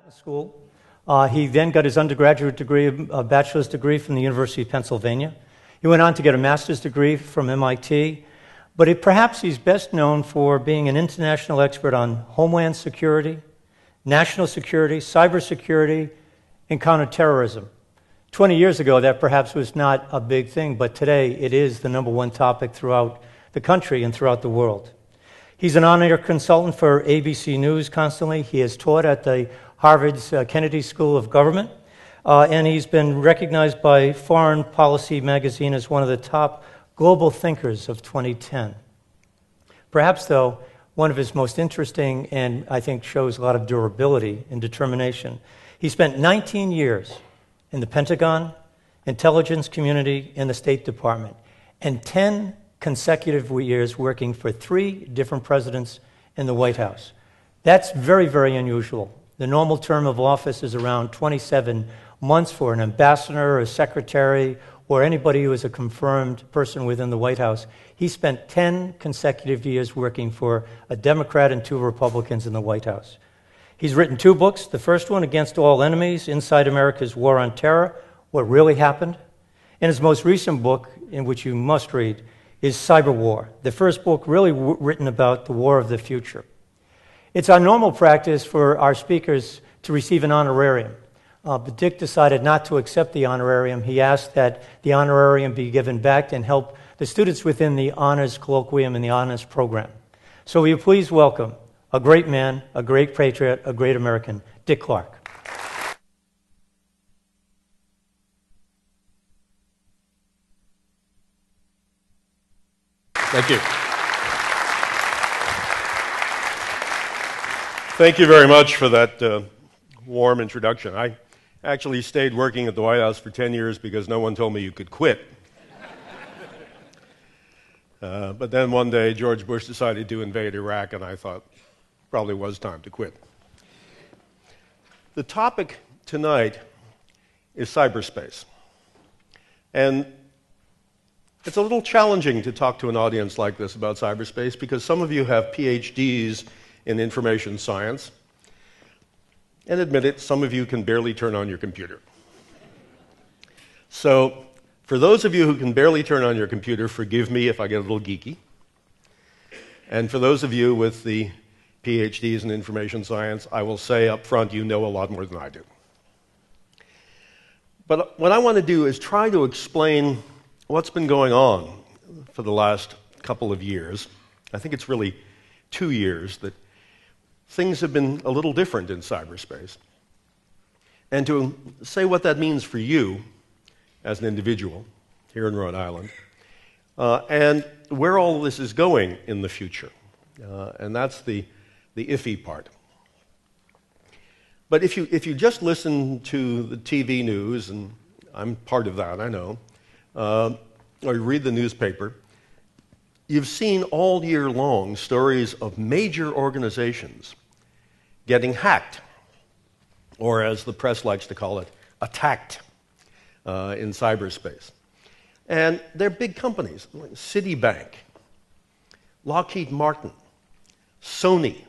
Latin School. Uh, he then got his undergraduate degree, a bachelor's degree from the University of Pennsylvania. He went on to get a master's degree from MIT, but it, perhaps he's best known for being an international expert on homeland security, national security, cybersecurity, and counterterrorism. 20 years ago, that perhaps was not a big thing, but today it is the number one topic throughout the country and throughout the world. He's an on air consultant for ABC News constantly. He has taught at the Harvard's uh, Kennedy School of Government, uh, and he's been recognized by Foreign Policy magazine as one of the top global thinkers of 2010. Perhaps, though, one of his most interesting and I think shows a lot of durability and determination. He spent 19 years in the Pentagon, intelligence community, and the State Department, and 10 consecutive years working for three different presidents in the White House. That's very, very unusual. The normal term of office is around 27 months for an ambassador, or a secretary, or anybody who is a confirmed person within the White House. He spent 10 consecutive years working for a Democrat and two Republicans in the White House. He's written two books. The first one, Against All Enemies Inside America's War on Terror What Really Happened. And his most recent book, in which you must read, is Cyber War, the first book really written about the war of the future. It's our normal practice for our speakers to receive an honorarium. Uh, but Dick decided not to accept the honorarium. He asked that the honorarium be given back and help the students within the honors colloquium and the honors program. So, will you please welcome a great man, a great patriot, a great American, Dick Clarke. Thank you. Thank you very much for that uh, warm introduction. I actually stayed working at the White House for 10 years because no one told me you could quit. Uh, but then one day, George Bush decided to invade Iraq, and I thought, probably was time to quit. The topic tonight is cyberspace. And it's a little challenging to talk to an audience like this about cyberspace because some of you have PhDs in information science. And admit it, some of you can barely turn on your computer. So, for those of you who can barely turn on your computer, forgive me if I get a little geeky. And for those of you with the PhDs in information science, I will say up front, you know a lot more than I do. But what I want to do is try to explain what's been going on for the last couple of years. I think it's really two years that things have been a little different in cyberspace. And to say what that means for you as an individual here in Rhode Island, uh, and where all this is going in the future. Uh, and that's the the iffy part. But if you, if you just listen to the TV news, and I'm part of that, I know, uh, or you read the newspaper, you've seen all year long stories of major organizations getting hacked, or as the press likes to call it, attacked uh, in cyberspace. And they're big companies Citibank, Lockheed Martin, Sony,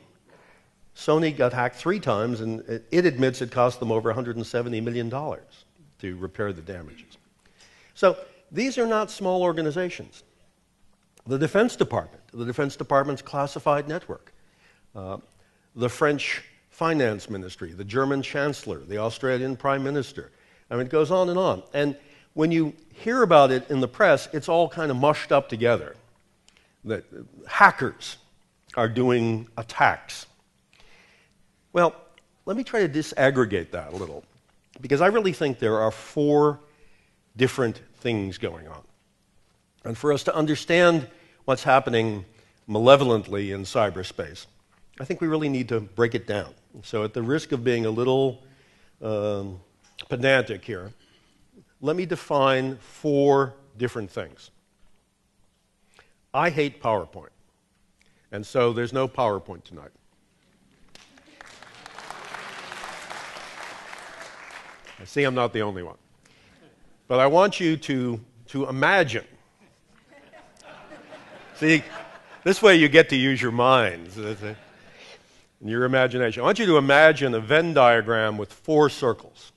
Sony got hacked three times, and it admits it cost them over $170 million to repair the damages. So these are not small organizations. The Defense Department, the Defense Department's classified network, uh, the French Finance Ministry, the German Chancellor, the Australian Prime Minister. I mean, it goes on and on. And when you hear about it in the press, it's all kind of mushed up together. That hackers are doing attacks well, let me try to disaggregate that a little, because I really think there are four different things going on. And for us to understand what's happening malevolently in cyberspace, I think we really need to break it down. So, at the risk of being a little um, pedantic here, let me define four different things. I hate PowerPoint, and so there's no PowerPoint tonight. I see I'm not the only one. But I want you to, to imagine. See, this way you get to use your minds. in your imagination. I want you to imagine a Venn diagram with four circles.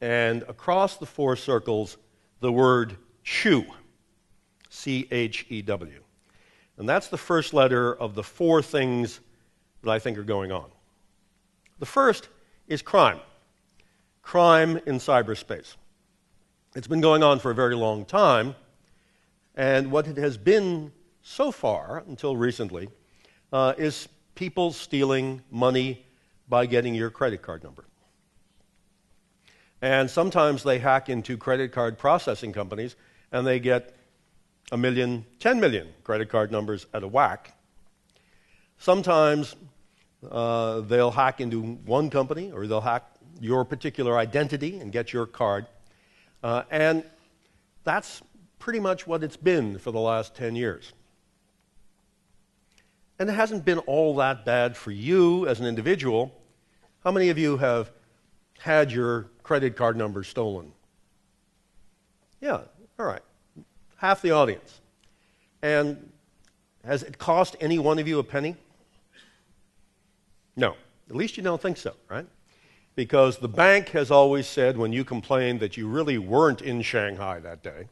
And across the four circles, the word chew. C H E W. And that's the first letter of the four things that I think are going on. The first is crime crime in cyberspace. It's been going on for a very long time, and what it has been so far, until recently, uh, is people stealing money by getting your credit card number. And sometimes they hack into credit card processing companies and they get a million, 10 million credit card numbers at a whack. Sometimes uh, they'll hack into one company or they'll hack your particular identity and get your card. Uh, and that's pretty much what it's been for the last 10 years. And it hasn't been all that bad for you as an individual. How many of you have had your credit card number stolen? Yeah, all right. Half the audience. And has it cost any one of you a penny? No. At least you don't think so, right? Because the bank has always said when you complained that you really weren't in Shanghai that day,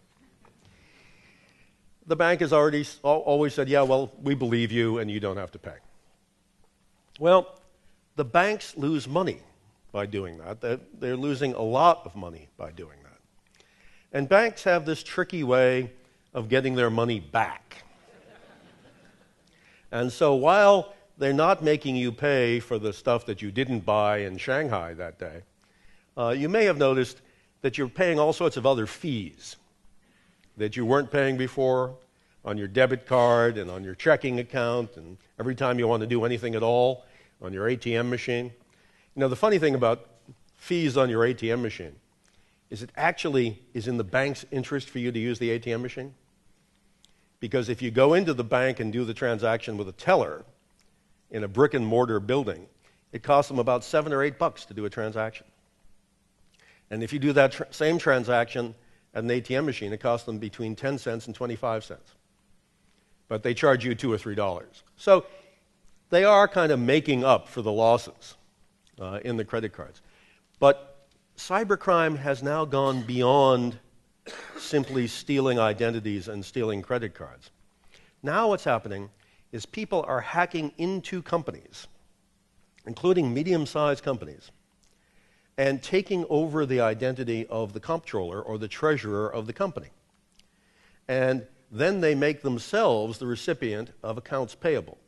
the bank has already always said, yeah, well, we believe you and you don't have to pay. Well, the banks lose money by doing that. They're losing a lot of money by doing that. And banks have this tricky way of getting their money back. and so while they're not making you pay for the stuff that you didn't buy in Shanghai that day, uh, you may have noticed that you're paying all sorts of other fees that you weren't paying before on your debit card and on your checking account, and every time you want to do anything at all on your ATM machine. You know, the funny thing about fees on your ATM machine is it actually is in the bank's interest for you to use the ATM machine. Because if you go into the bank and do the transaction with a teller in a brick and mortar building, it costs them about seven or eight bucks to do a transaction. And if you do that tr- same transaction at an ATM machine, it costs them between 10 cents and 25 cents. But they charge you two or three dollars. So they are kind of making up for the losses uh, in the credit cards. But cybercrime has now gone beyond simply stealing identities and stealing credit cards. Now, what's happening is people are hacking into companies, including medium sized companies, and taking over the identity of the comptroller or the treasurer of the company. And then they make themselves the recipient of accounts payable.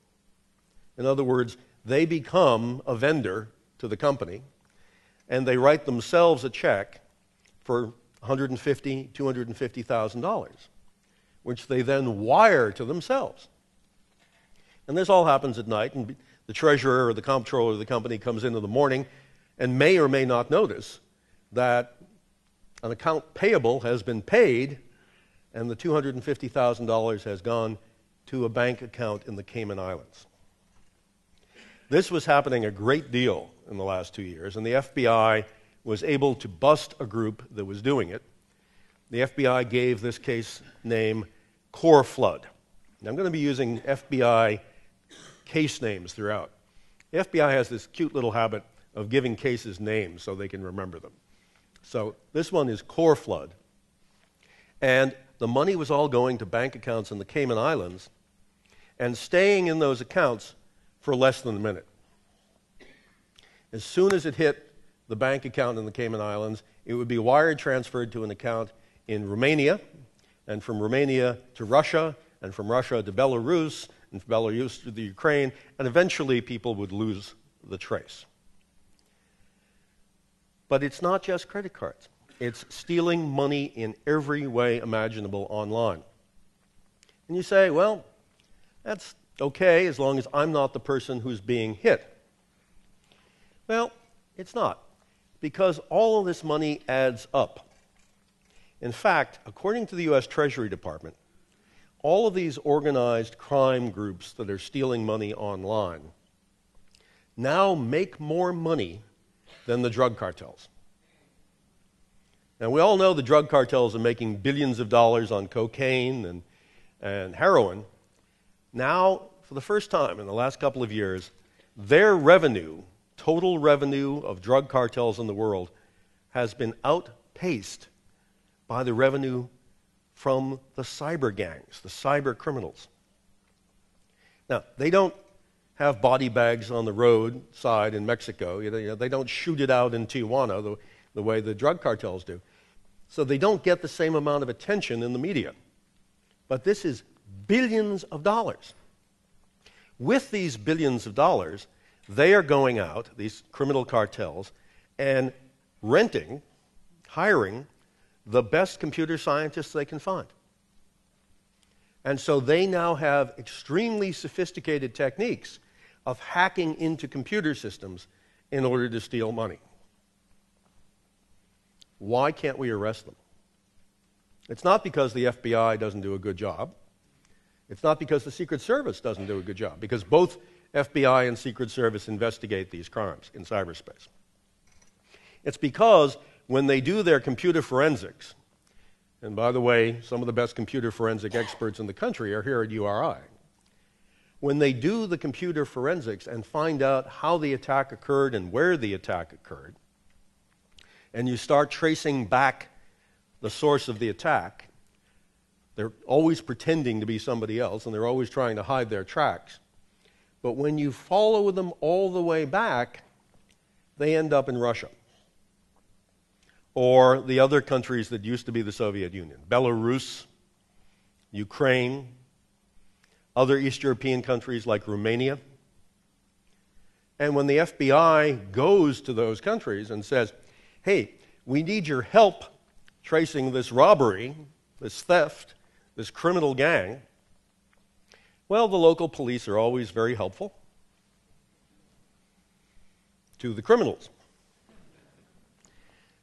In other words, they become a vendor to the company, and they write themselves a check for $150,000, $250,000, which they then wire to themselves. And this all happens at night, and the treasurer or the comptroller of the company comes in in the morning and may or may not notice that an account payable has been paid and the $250,000 has gone to a bank account in the Cayman Islands. This was happening a great deal in the last two years, and the FBI was able to bust a group that was doing it. The FBI gave this case name Coreflood. Now, I'm going to be using FBI case names throughout. The FBI has this cute little habit of giving cases names so they can remember them. So this one is Coreflood. And the money was all going to bank accounts in the Cayman Islands and staying in those accounts for less than a minute. As soon as it hit the bank account in the Cayman Islands, it would be wire transferred to an account in Romania, and from Romania to Russia, and from Russia to Belarus, and from Belarus to the Ukraine, and eventually people would lose the trace. But it's not just credit cards, it's stealing money in every way imaginable online. And you say, well, that's okay as long as I'm not the person who's being hit. Well, it's not, because all of this money adds up. In fact, according to the U.S. Treasury Department, all of these organized crime groups that are stealing money online now make more money than the drug cartels. Now, we all know the drug cartels are making billions of dollars on cocaine and, and heroin, now, for the first time in the last couple of years, their revenue, total revenue of drug cartels in the world, has been outpaced by the revenue from the cyber gangs, the cyber criminals. Now, they don't have body bags on the roadside in Mexico. You know, they don't shoot it out in Tijuana the, the way the drug cartels do. So they don't get the same amount of attention in the media. But this is billions of dollars. With these billions of dollars, they are going out, these criminal cartels, and renting, hiring the best computer scientists they can find. And so they now have extremely sophisticated techniques of hacking into computer systems in order to steal money. Why can't we arrest them? It's not because the FBI doesn't do a good job. It's not because the Secret Service doesn't do a good job, because both FBI and Secret Service investigate these crimes in cyberspace. It's because when they do their computer forensics, and by the way, some of the best computer forensic experts in the country are here at URI. When they do the computer forensics and find out how the attack occurred and where the attack occurred, and you start tracing back the source of the attack, they're always pretending to be somebody else and they're always trying to hide their tracks. But when you follow them all the way back, they end up in Russia or the other countries that used to be the Soviet Union Belarus, Ukraine, other East European countries like Romania. And when the FBI goes to those countries and says, hey, we need your help tracing this robbery, this theft, this criminal gang, well, the local police are always very helpful to the criminals.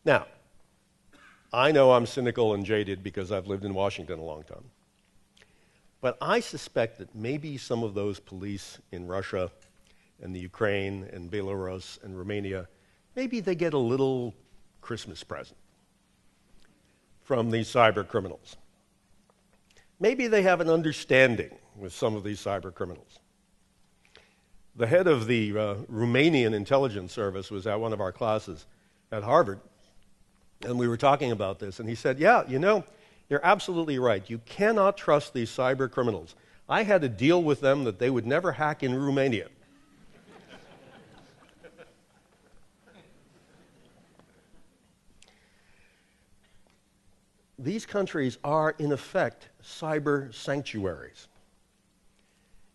Now, I know I'm cynical and jaded because I've lived in Washington a long time. But I suspect that maybe some of those police in Russia and the Ukraine and Belarus and Romania, maybe they get a little Christmas present from these cyber criminals. Maybe they have an understanding with some of these cyber criminals. The head of the uh, Romanian intelligence service was at one of our classes at Harvard, and we were talking about this, and he said, Yeah, you know, you're absolutely right. You cannot trust these cyber criminals. I had a deal with them that they would never hack in Romania. These countries are, in effect, cyber sanctuaries.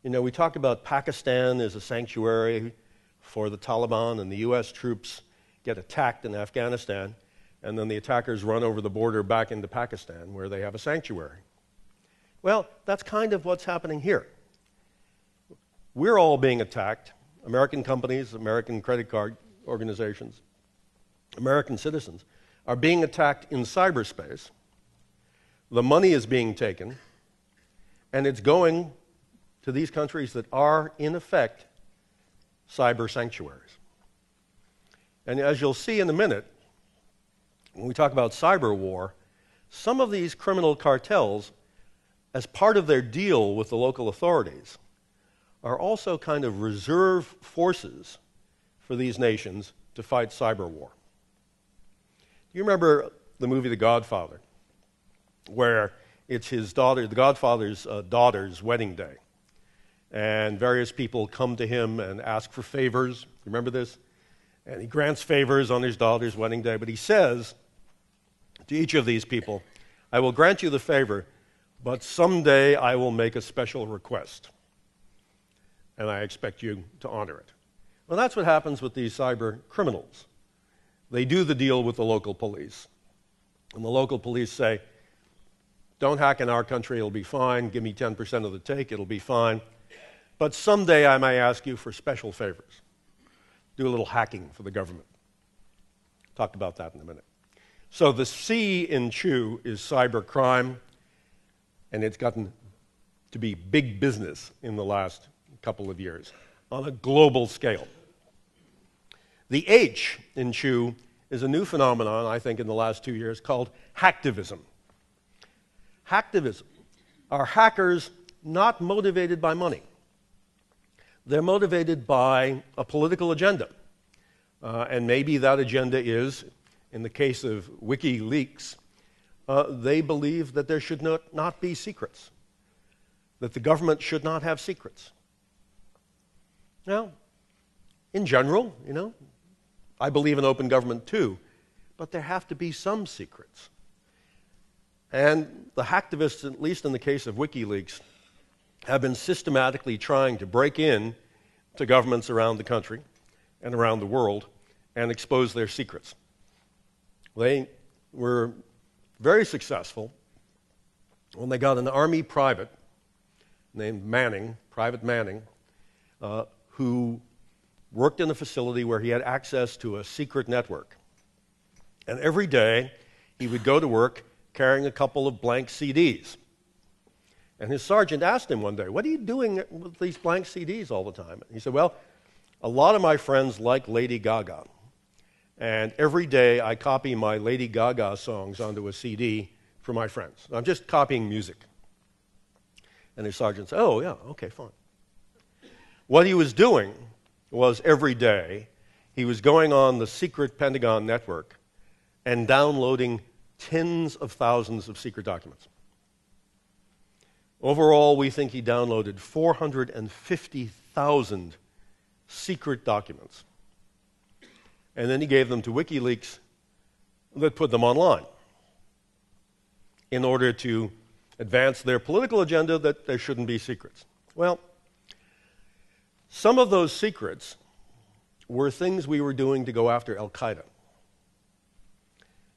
You know, we talk about Pakistan as a sanctuary for the Taliban, and the U.S. troops get attacked in Afghanistan and then the attackers run over the border back into Pakistan where they have a sanctuary. Well, that's kind of what's happening here. We're all being attacked American companies, American credit card organizations, American citizens are being attacked in cyberspace. The money is being taken, and it's going to these countries that are, in effect, cyber sanctuaries. And as you'll see in a minute, when we talk about cyber war, some of these criminal cartels, as part of their deal with the local authorities, are also kind of reserve forces for these nations to fight cyber war. Do you remember the movie The Godfather, where it's his daughter, the Godfather's uh, daughter's wedding day, and various people come to him and ask for favors. Remember this? And he grants favors on his daughter's wedding day, but he says, to each of these people, I will grant you the favor, but someday I will make a special request. And I expect you to honor it. Well, that's what happens with these cyber criminals. They do the deal with the local police. And the local police say, Don't hack in our country, it'll be fine. Give me 10% of the take, it'll be fine. But someday I may ask you for special favors. Do a little hacking for the government. Talk about that in a minute. So the C in CHEW is cybercrime, and it's gotten to be big business in the last couple of years on a global scale. The H in CHEW is a new phenomenon, I think, in the last two years called hacktivism. Hacktivism are hackers not motivated by money. they're motivated by a political agenda. Uh, and maybe that agenda is, in the case of WikiLeaks, uh, they believe that there should not, not be secrets, that the government should not have secrets. Now, in general, you know, I believe in open government too, but there have to be some secrets. And the hacktivists, at least in the case of WikiLeaks, have been systematically trying to break in to governments around the country and around the world and expose their secrets. They were very successful when they got an army private named Manning, Private Manning, uh, who worked in a facility where he had access to a secret network. And every day he would go to work carrying a couple of blank CDs. And his sergeant asked him one day, What are you doing with these blank CDs all the time? And he said, Well, a lot of my friends like Lady Gaga. And every day I copy my Lady Gaga songs onto a CD for my friends. I'm just copying music. And his sergeant said, Oh, yeah, okay, fine. What he was doing was every day he was going on the secret Pentagon network and downloading tens of thousands of secret documents. Overall, we think he downloaded 450,000 secret documents. And then he gave them to WikiLeaks that put them online in order to advance their political agenda that there shouldn't be secrets. Well, some of those secrets were things we were doing to go after Al Qaeda.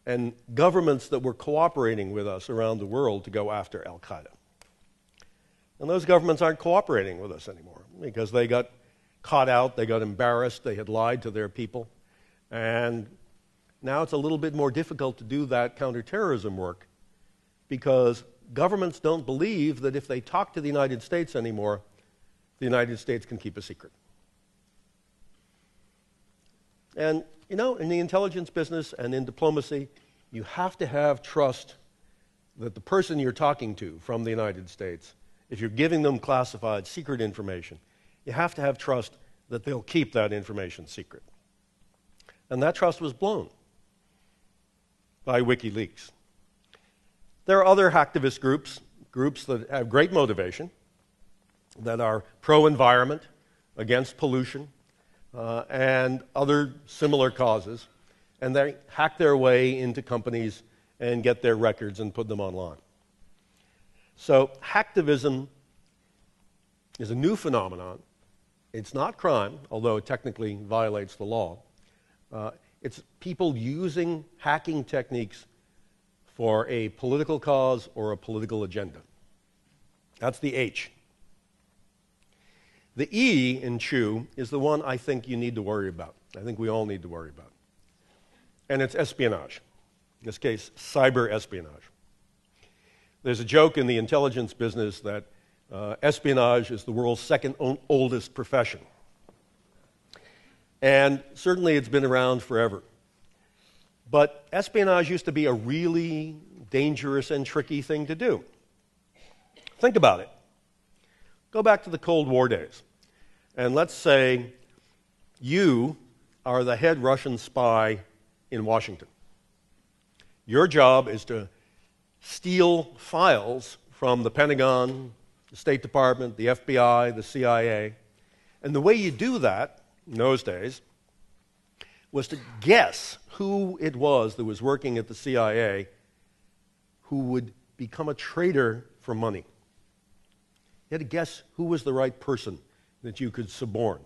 And governments that were cooperating with us around the world to go after Al Qaeda. And those governments aren't cooperating with us anymore because they got caught out, they got embarrassed, they had lied to their people. And now it's a little bit more difficult to do that counterterrorism work because governments don't believe that if they talk to the United States anymore, the United States can keep a secret. And, you know, in the intelligence business and in diplomacy, you have to have trust that the person you're talking to from the United States if you're giving them classified, secret information, you have to have trust that they'll keep that information secret. And that trust was blown by WikiLeaks. There are other hacktivist groups, groups that have great motivation, that are pro environment, against pollution, uh, and other similar causes, and they hack their way into companies and get their records and put them online. So, hacktivism is a new phenomenon. It's not crime, although it technically violates the law. Uh, it's people using hacking techniques for a political cause or a political agenda. That's the H. The E in Chew is the one I think you need to worry about. I think we all need to worry about. And it's espionage. In this case, cyber espionage. There's a joke in the intelligence business that uh, espionage is the world's second oldest profession. And certainly it's been around forever. But espionage used to be a really dangerous and tricky thing to do. Think about it. Go back to the Cold War days. And let's say you are the head Russian spy in Washington. Your job is to steal files from the Pentagon, the State Department, the FBI, the CIA. And the way you do that in those days was to guess who it was that was working at the CIA who would become a traitor for money. You had to guess who was the right person that you could suborn.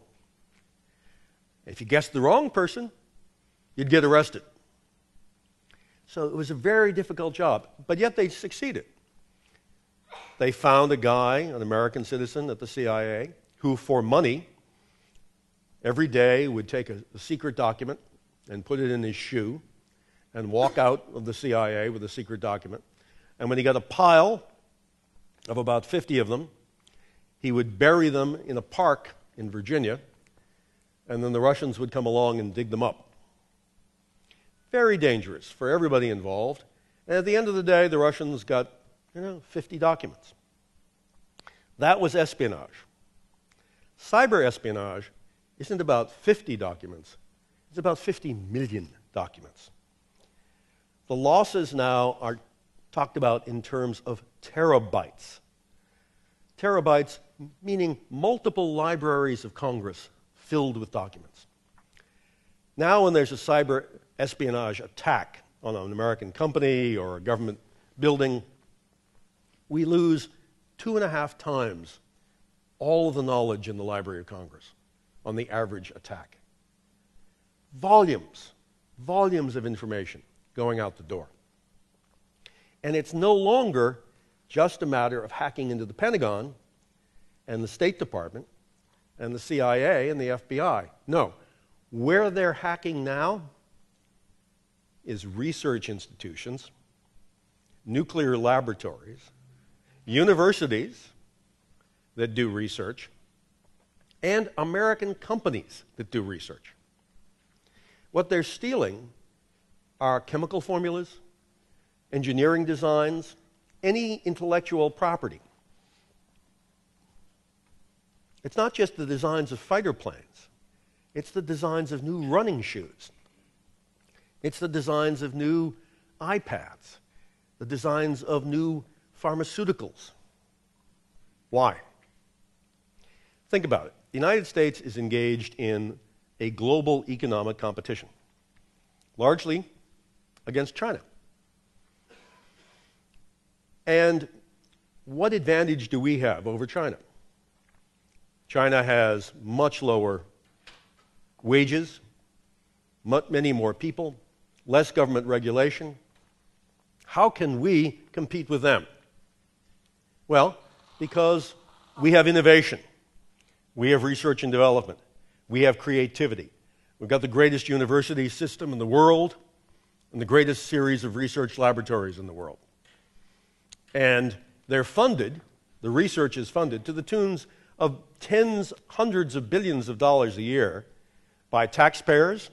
If you guessed the wrong person, you'd get arrested. So it was a very difficult job, but yet they succeeded. They found a guy, an American citizen at the CIA, who, for money, every day would take a, a secret document and put it in his shoe and walk out of the CIA with a secret document. And when he got a pile of about 50 of them, he would bury them in a park in Virginia, and then the Russians would come along and dig them up. Very dangerous for everybody involved. And at the end of the day, the Russians got, you know, 50 documents. That was espionage. Cyber espionage isn't about 50 documents, it's about 50 million documents. The losses now are talked about in terms of terabytes. Terabytes meaning multiple libraries of Congress filled with documents. Now, when there's a cyber espionage attack on an American company or a government building, we lose two and a half times all of the knowledge in the Library of Congress on the average attack. Volumes, volumes of information going out the door. And it's no longer just a matter of hacking into the Pentagon and the State Department and the CIA and the FBI. No. Where they're hacking now is research institutions, nuclear laboratories, universities that do research, and American companies that do research. What they're stealing are chemical formulas, engineering designs, any intellectual property. It's not just the designs of fighter planes, it's the designs of new running shoes, it's the designs of new iPads, the designs of new pharmaceuticals. Why? Think about it. The United States is engaged in a global economic competition, largely against China. And what advantage do we have over China? China has much lower wages, many more people, less government regulation. How can we compete with them? Well, because we have innovation, we have research and development, we have creativity. We've got the greatest university system in the world and the greatest series of research laboratories in the world. And they're funded, the research is funded, to the tunes of tens, hundreds of billions of dollars a year by taxpayers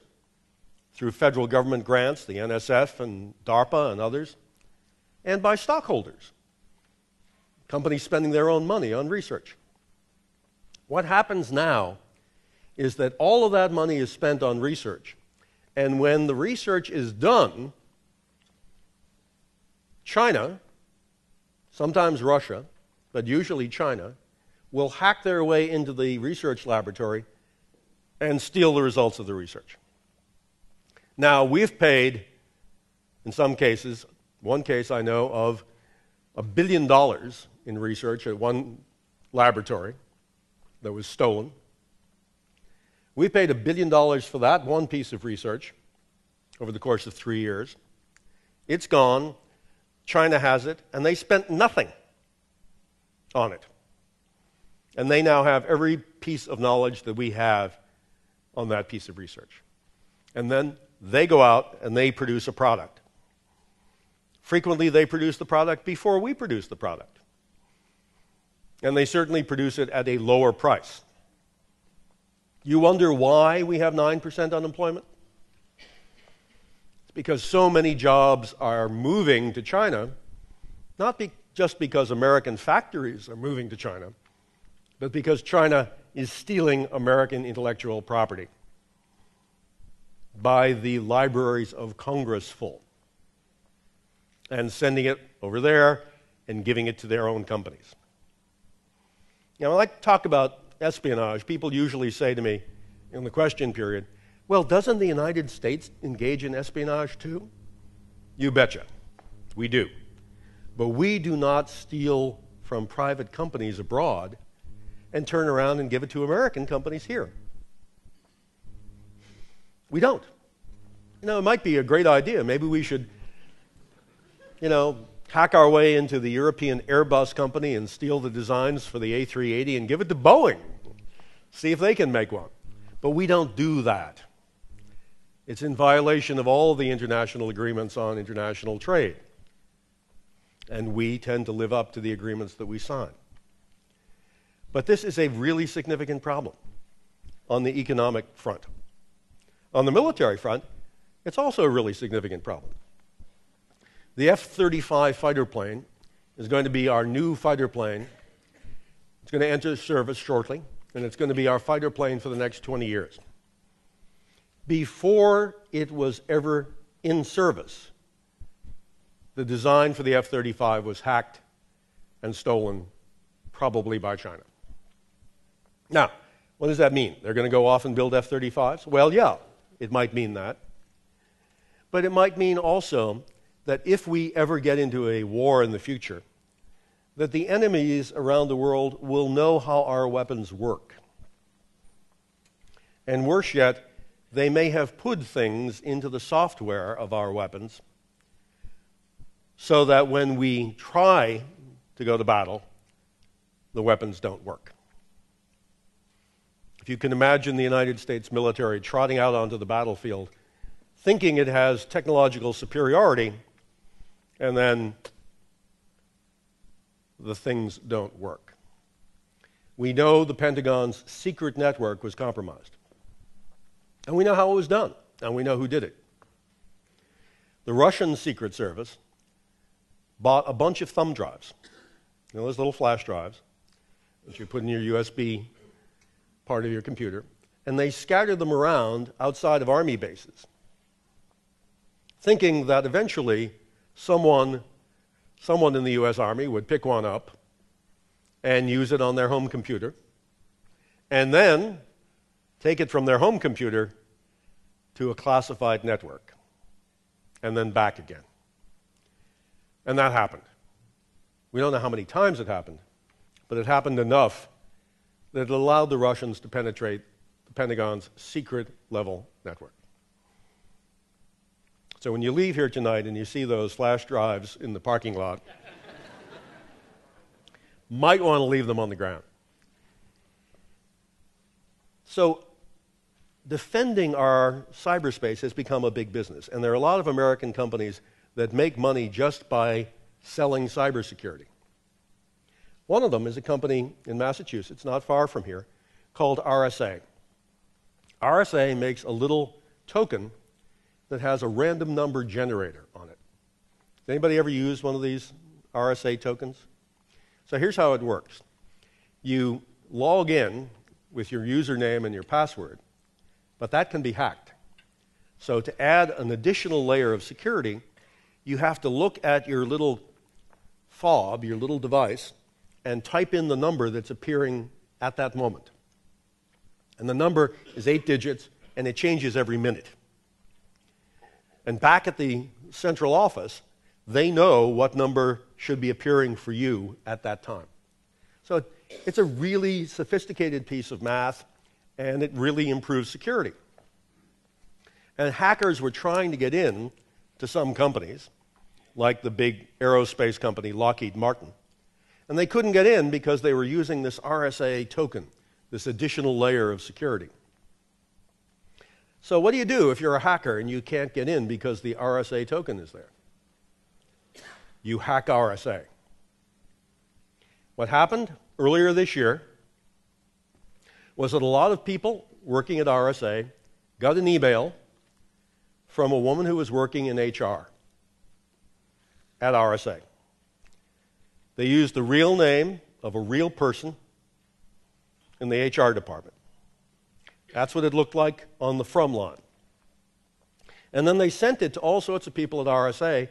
through federal government grants, the NSF and DARPA and others, and by stockholders, companies spending their own money on research. What happens now is that all of that money is spent on research, and when the research is done, China, sometimes Russia, but usually China, will hack their way into the research laboratory and steal the results of the research. Now, we've paid, in some cases, one case I know of a billion dollars in research at one laboratory that was stolen. We paid a billion dollars for that one piece of research over the course of three years. It's gone. China has it, and they spent nothing on it. And they now have every piece of knowledge that we have on that piece of research. And then they go out and they produce a product. Frequently, they produce the product before we produce the product. And they certainly produce it at a lower price. You wonder why we have 9% unemployment? It's because so many jobs are moving to China, not be- just because American factories are moving to China but because China is stealing American intellectual property by the libraries of Congress full and sending it over there and giving it to their own companies. Now, when I talk about espionage, people usually say to me in the question period, well, doesn't the United States engage in espionage too? You betcha. We do. But we do not steal from private companies abroad and turn around and give it to American companies here. We don't. You know, it might be a great idea. Maybe we should, you know, hack our way into the European Airbus company and steal the designs for the A380 and give it to Boeing. See if they can make one. But we don't do that. It's in violation of all the international agreements on international trade. And we tend to live up to the agreements that we sign. But this is a really significant problem on the economic front. On the military front, it's also a really significant problem. The F 35 fighter plane is going to be our new fighter plane. It's going to enter service shortly. and it's going to be our fighter plane for the next 20 years. Before it was ever in service, the design for the F 35 was hacked and stolen, probably by China. Now, what does that mean? They're going to go off and build F 35s? Well, yeah, it might mean that. But it might mean also that if we ever get into a war in the future, that the enemies around the world will know how our weapons work. And worse yet, they may have put things into the software of our weapons so that when we try to go to battle, the weapons don't work. If you can imagine the United States military trotting out onto the battlefield thinking it has technological superiority, and then the things don't work. We know the Pentagon's secret network was compromised. And we know how it was done, and we know who did it. The Russian Secret Service bought a bunch of thumb drives, you know, those little flash drives that you put in your USB part of your computer, and they scattered them around outside of army bases, thinking that eventually someone someone in the US Army would pick one up and use it on their home computer, and then take it from their home computer to a classified network, and then back again. And that happened. We don't know how many times it happened, but it happened enough that it allowed the Russians to penetrate the Pentagon's secret level network. So when you leave here tonight and you see those flash drives in the parking lot, might want to leave them on the ground. So defending our cyberspace has become a big business, and there are a lot of American companies that make money just by selling cybersecurity. One of them is a company in Massachusetts, not far from here, called RSA. RSA makes a little token that has a random number generator on it. Anybody ever use one of these RSA tokens? So here's how it works. You log in with your username and your password, but that can be hacked. So to add an additional layer of security, you have to look at your little fob, your little device, and type in the number that's appearing at that moment. And the number is eight digits, and it changes every minute. And back at the central office, they know what number should be appearing for you at that time. So it's a really sophisticated piece of math, and it really improves security. And hackers were trying to get in to some companies, like the big aerospace company Lockheed Martin. And they couldn't get in because they were using this RSA token, this additional layer of security. So, what do you do if you're a hacker and you can't get in because the RSA token is there? You hack RSA. What happened earlier this year was that a lot of people working at RSA got an email from a woman who was working in HR at RSA. They used the real name of a real person in the HR department. That's what it looked like on the from line. And then they sent it to all sorts of people at RSA,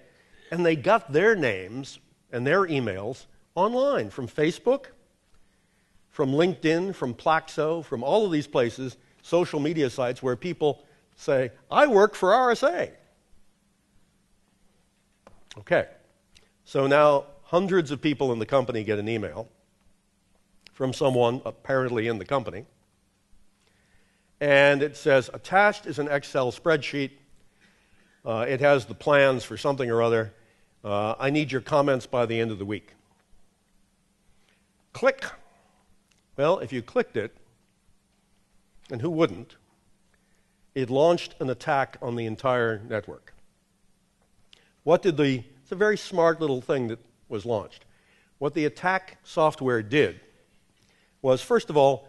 and they got their names and their emails online from Facebook, from LinkedIn, from Plaxo, from all of these places, social media sites where people say, I work for RSA. Okay. So now hundreds of people in the company get an email from someone apparently in the company and it says attached is an Excel spreadsheet. Uh, it has the plans for something or other. Uh, I need your comments by the end of the week. Click. Well, if you clicked it, and who wouldn't, it launched an attack on the entire network. What did the, it's a very smart little thing that was launched. What the attack software did was, first of all,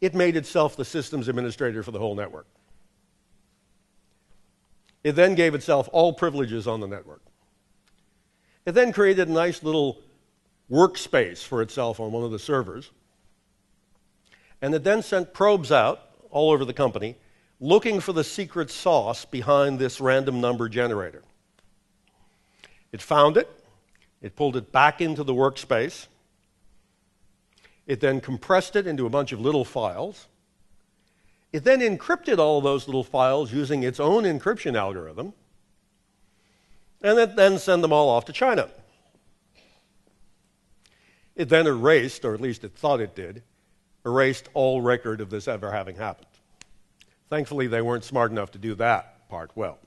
it made itself the systems administrator for the whole network. It then gave itself all privileges on the network. It then created a nice little workspace for itself on one of the servers. And it then sent probes out all over the company looking for the secret sauce behind this random number generator. It found it, it pulled it back into the workspace, it then compressed it into a bunch of little files. It then encrypted all those little files using its own encryption algorithm, and it then sent them all off to China. It then erased, or at least it thought it did, erased all record of this ever having happened. Thankfully, they weren't smart enough to do that part well.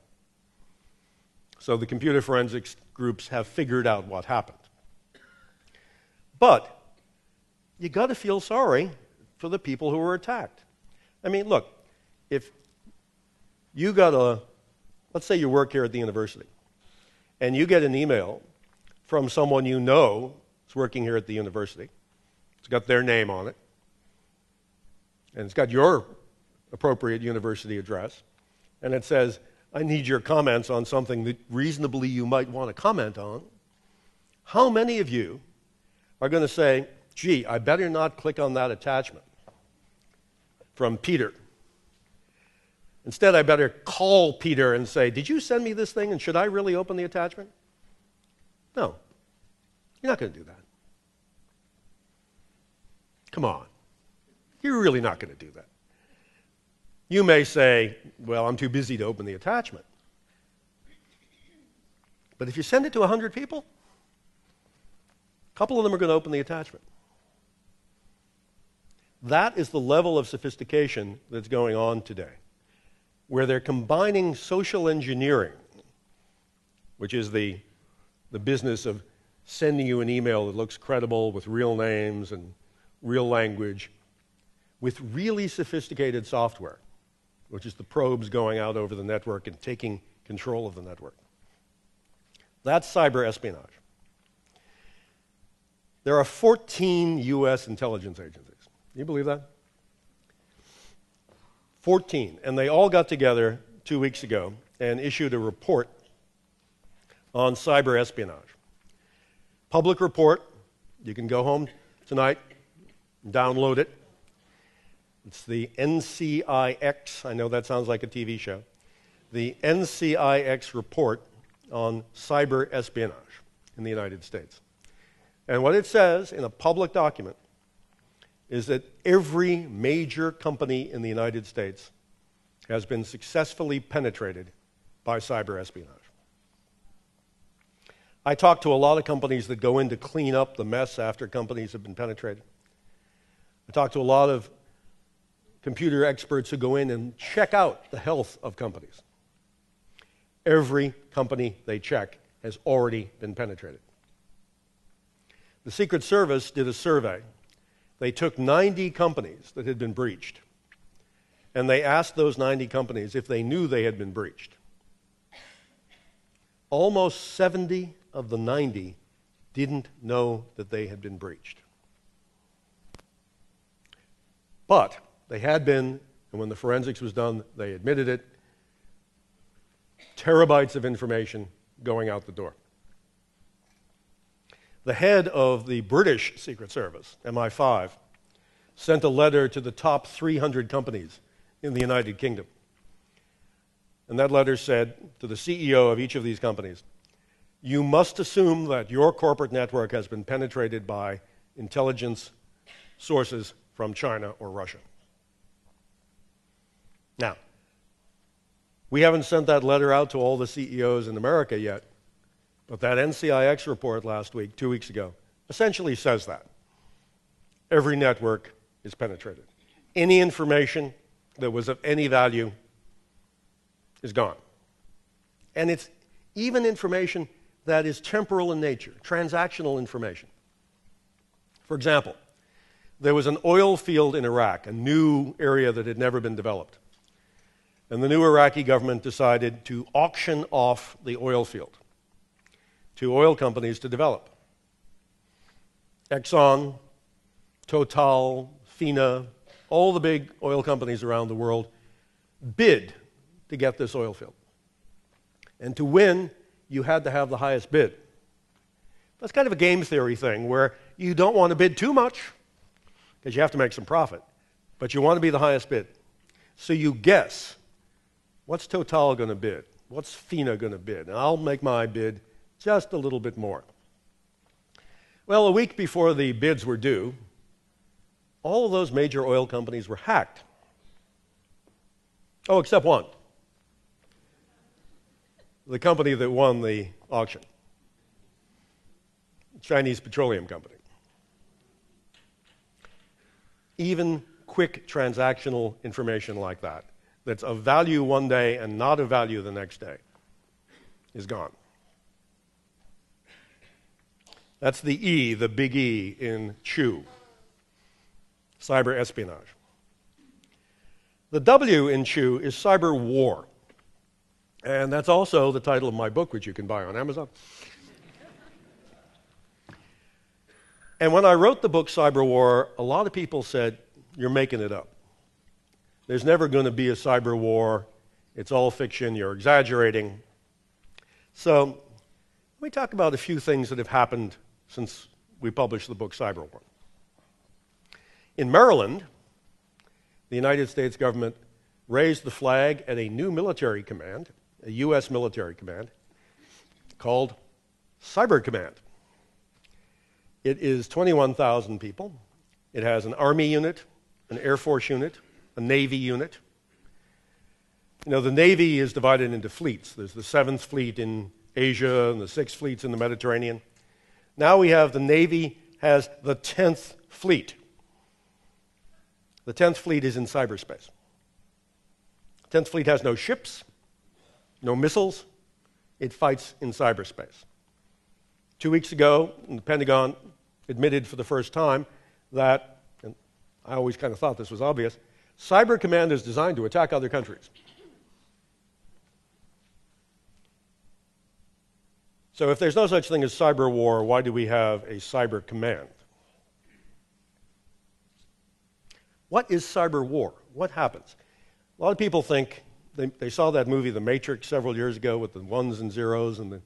So the computer forensics groups have figured out what happened. But you got to feel sorry for the people who were attacked. I mean, look, if you got a, let's say you work here at the university, and you get an email from someone you know is working here at the university, it's got their name on it, and it's got your appropriate university address, and it says, I need your comments on something that reasonably you might want to comment on. How many of you are going to say, gee, I better not click on that attachment from Peter? Instead, I better call Peter and say, Did you send me this thing and should I really open the attachment? No. You're not going to do that. Come on. You're really not going to do that. You may say, Well, I'm too busy to open the attachment. But if you send it to 100 people, a couple of them are going to open the attachment. That is the level of sophistication that's going on today, where they're combining social engineering, which is the, the business of sending you an email that looks credible with real names and real language, with really sophisticated software, which is the probes going out over the network and taking control of the network. That's cyber espionage. There are 14 U.S. intelligence agencies. You believe that? 14. And they all got together two weeks ago and issued a report on cyber espionage. Public report. You can go home tonight download it. It's the NCIX. I know that sounds like a TV show. The NCIX report on cyber espionage in the United States. And what it says in a public document is that every major company in the United States has been successfully penetrated by cyber espionage. I talk to a lot of companies that go in to clean up the mess after companies have been penetrated. I talk to a lot of computer experts who go in and check out the health of companies. Every company they check has already been penetrated. The Secret Service did a survey they took 90 companies that had been breached, and they asked those 90 companies if they knew they had been breached. Almost 70 of the 90 didn't know that they had been breached. But they had been, and when the forensics was done, they admitted it. Terabytes of information going out the door the head of the British Secret Service, MI5, sent a letter to the top 300 companies in the United Kingdom. And that letter said to the CEO of each of these companies, You must assume that your corporate network has been penetrated by intelligence sources from China or Russia. Now, we haven't sent that letter out to all the CEOs in America yet, but that NCIX report last week, two weeks ago, essentially says that. Every network is penetrated. Any information that was of any value is gone. And it's even information that is temporal in nature, transactional information. For example, there was an oil field in Iraq, a new area that had never been developed. And the new Iraqi government decided to auction off the oil field to oil companies to develop. Exxon, Total, FINA, all the big oil companies around the world bid to get this oil field. And to win, you had to have the highest bid. That's kind of a game theory thing where you don't want to bid too much because you have to make some profit. but you want to be the highest bid. So you guess what's Total going to bid? What's FINA going to bid? And I'll make my bid just a little bit more. Well, a week before the bids were due, all of those major oil companies were hacked. Oh, except one the company that won the auction Chinese Petroleum Company. Even quick transactional information like that, that's of value one day and not of value the next day, is gone. That's the E, the big E in CHEW, cyber espionage. The W in CHEW is cyber war. And that's also the title of my book, which you can buy on Amazon. and when I wrote the book Cyber War, a lot of people said, You're making it up. There's never going to be a cyber war. It's all fiction. You're exaggerating. So, let me talk about a few things that have happened since we published the book Cyber War. In Maryland, the United States government raised the flag at a new military command a U.S. military command called Cyber Command. It is 21,000 people. It has an Army unit, an Air Force unit, a Navy unit. You know, the Navy is divided into fleets. There's the Seventh Fleet in Asia and the Sixth Fleet's in the Mediterranean. Now we have the Navy has the 10th Fleet. The 10th Fleet is in cyberspace. 10th Fleet has no ships, no missiles. It fights in cyberspace. Two weeks ago, the Pentagon admitted for the first time that, and I always kind of thought this was obvious, Cyber Command is designed to attack other countries. So, if there's no such thing as cyber war, why do we have a cyber command? What is cyber war? What happens? A lot of people think they, they saw that movie, The Matrix, several years ago with the ones and zeros and the,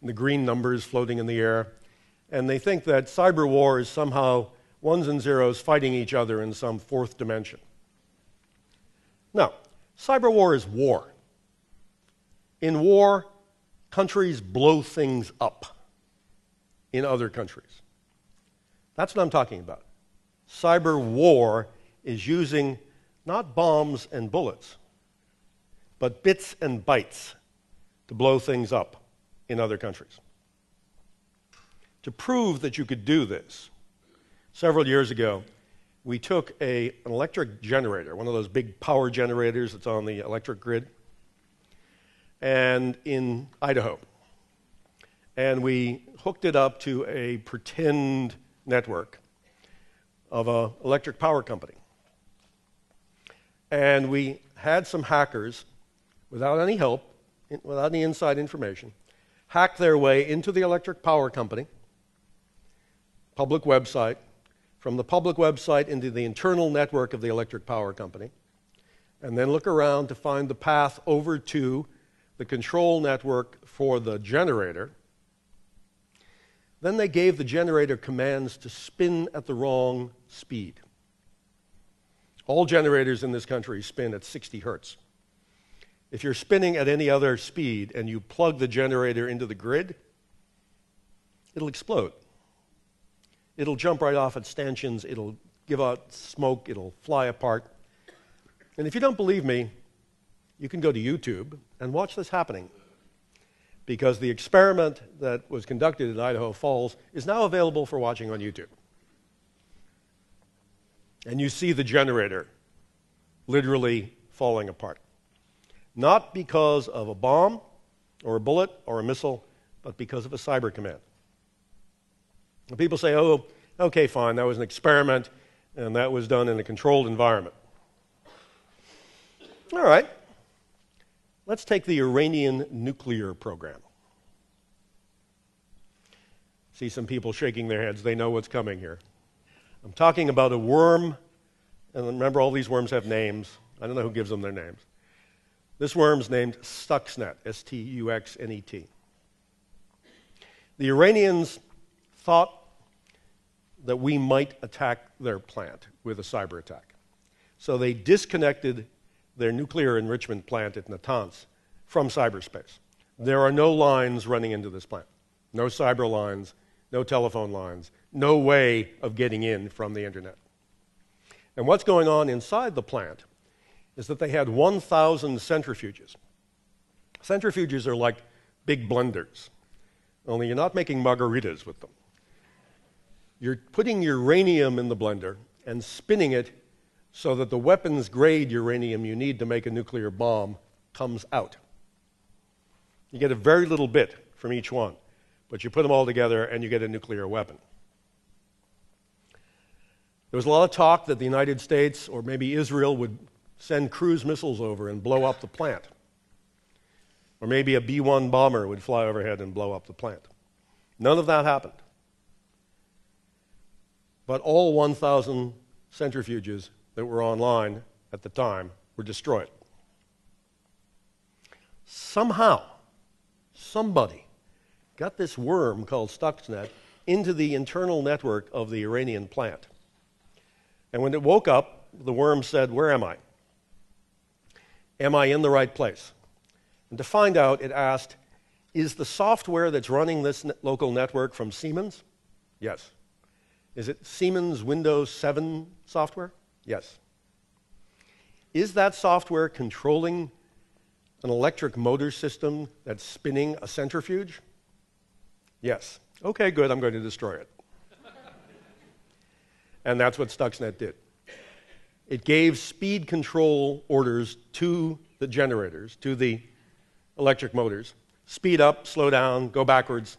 and the green numbers floating in the air. And they think that cyber war is somehow ones and zeros fighting each other in some fourth dimension. No, cyber war is war. In war, countries blow things up in other countries. That's what I'm talking about. Cyber war is using not bombs and bullets, but bits and bytes to blow things up in other countries. To prove that you could do this, several years ago, we took a, an electric generator, one of those big power generators that's on the electric grid, and in Idaho. And we hooked it up to a pretend network of an electric power company. And we had some hackers without any help, without any inside information, hack their way into the electric power company, public website, from the public website into the internal network of the electric power company, and then look around to find the path over to the control network for the generator. Then they gave the generator commands to spin at the wrong speed. All generators in this country spin at 60 hertz. If you're spinning at any other speed and you plug the generator into the grid, it'll explode. It'll jump right off its stanchions, it'll give out smoke, it'll fly apart. And if you don't believe me, you can go to YouTube and watch this happening. Because the experiment that was conducted in Idaho Falls is now available for watching on YouTube. And you see the generator literally falling apart not because of a bomb or a bullet or a missile, but because of a cyber command. And people say, oh, okay, fine, that was an experiment, and that was done in a controlled environment. All right, let's take the Iranian nuclear program. See some people shaking their heads, they know what's coming here. I'm talking about a worm, and remember, all these worms have names. I don't know who gives them their names. This worm's named Stuxnet, S T U X N E T. The Iranians thought that we might attack their plant with a cyber attack. So they disconnected their nuclear enrichment plant at Natanz from cyberspace. There are no lines running into this plant, no cyber lines, no telephone lines, no way of getting in from the internet. And what's going on inside the plant is that they had 1,000 centrifuges. Centrifuges are like big blenders, only you're not making margaritas with them. You're putting uranium in the blender and spinning it so that the weapons grade uranium you need to make a nuclear bomb comes out. You get a very little bit from each one, but you put them all together and you get a nuclear weapon. There was a lot of talk that the United States or maybe Israel would send cruise missiles over and blow up the plant. Or maybe a B 1 bomber would fly overhead and blow up the plant. None of that happened. But all 1,000 centrifuges that were online at the time were destroyed. Somehow, somebody got this worm called Stuxnet into the internal network of the Iranian plant. And when it woke up, the worm said, Where am I? Am I in the right place? And to find out, it asked, Is the software that's running this local network from Siemens? Yes. Is it Siemens Windows 7 software? Yes. Is that software controlling an electric motor system that's spinning a centrifuge? Yes. Okay, good, I'm going to destroy it. and that's what Stuxnet did. It gave speed control orders to the generators, to the electric motors. Speed up, slow down, go backwards,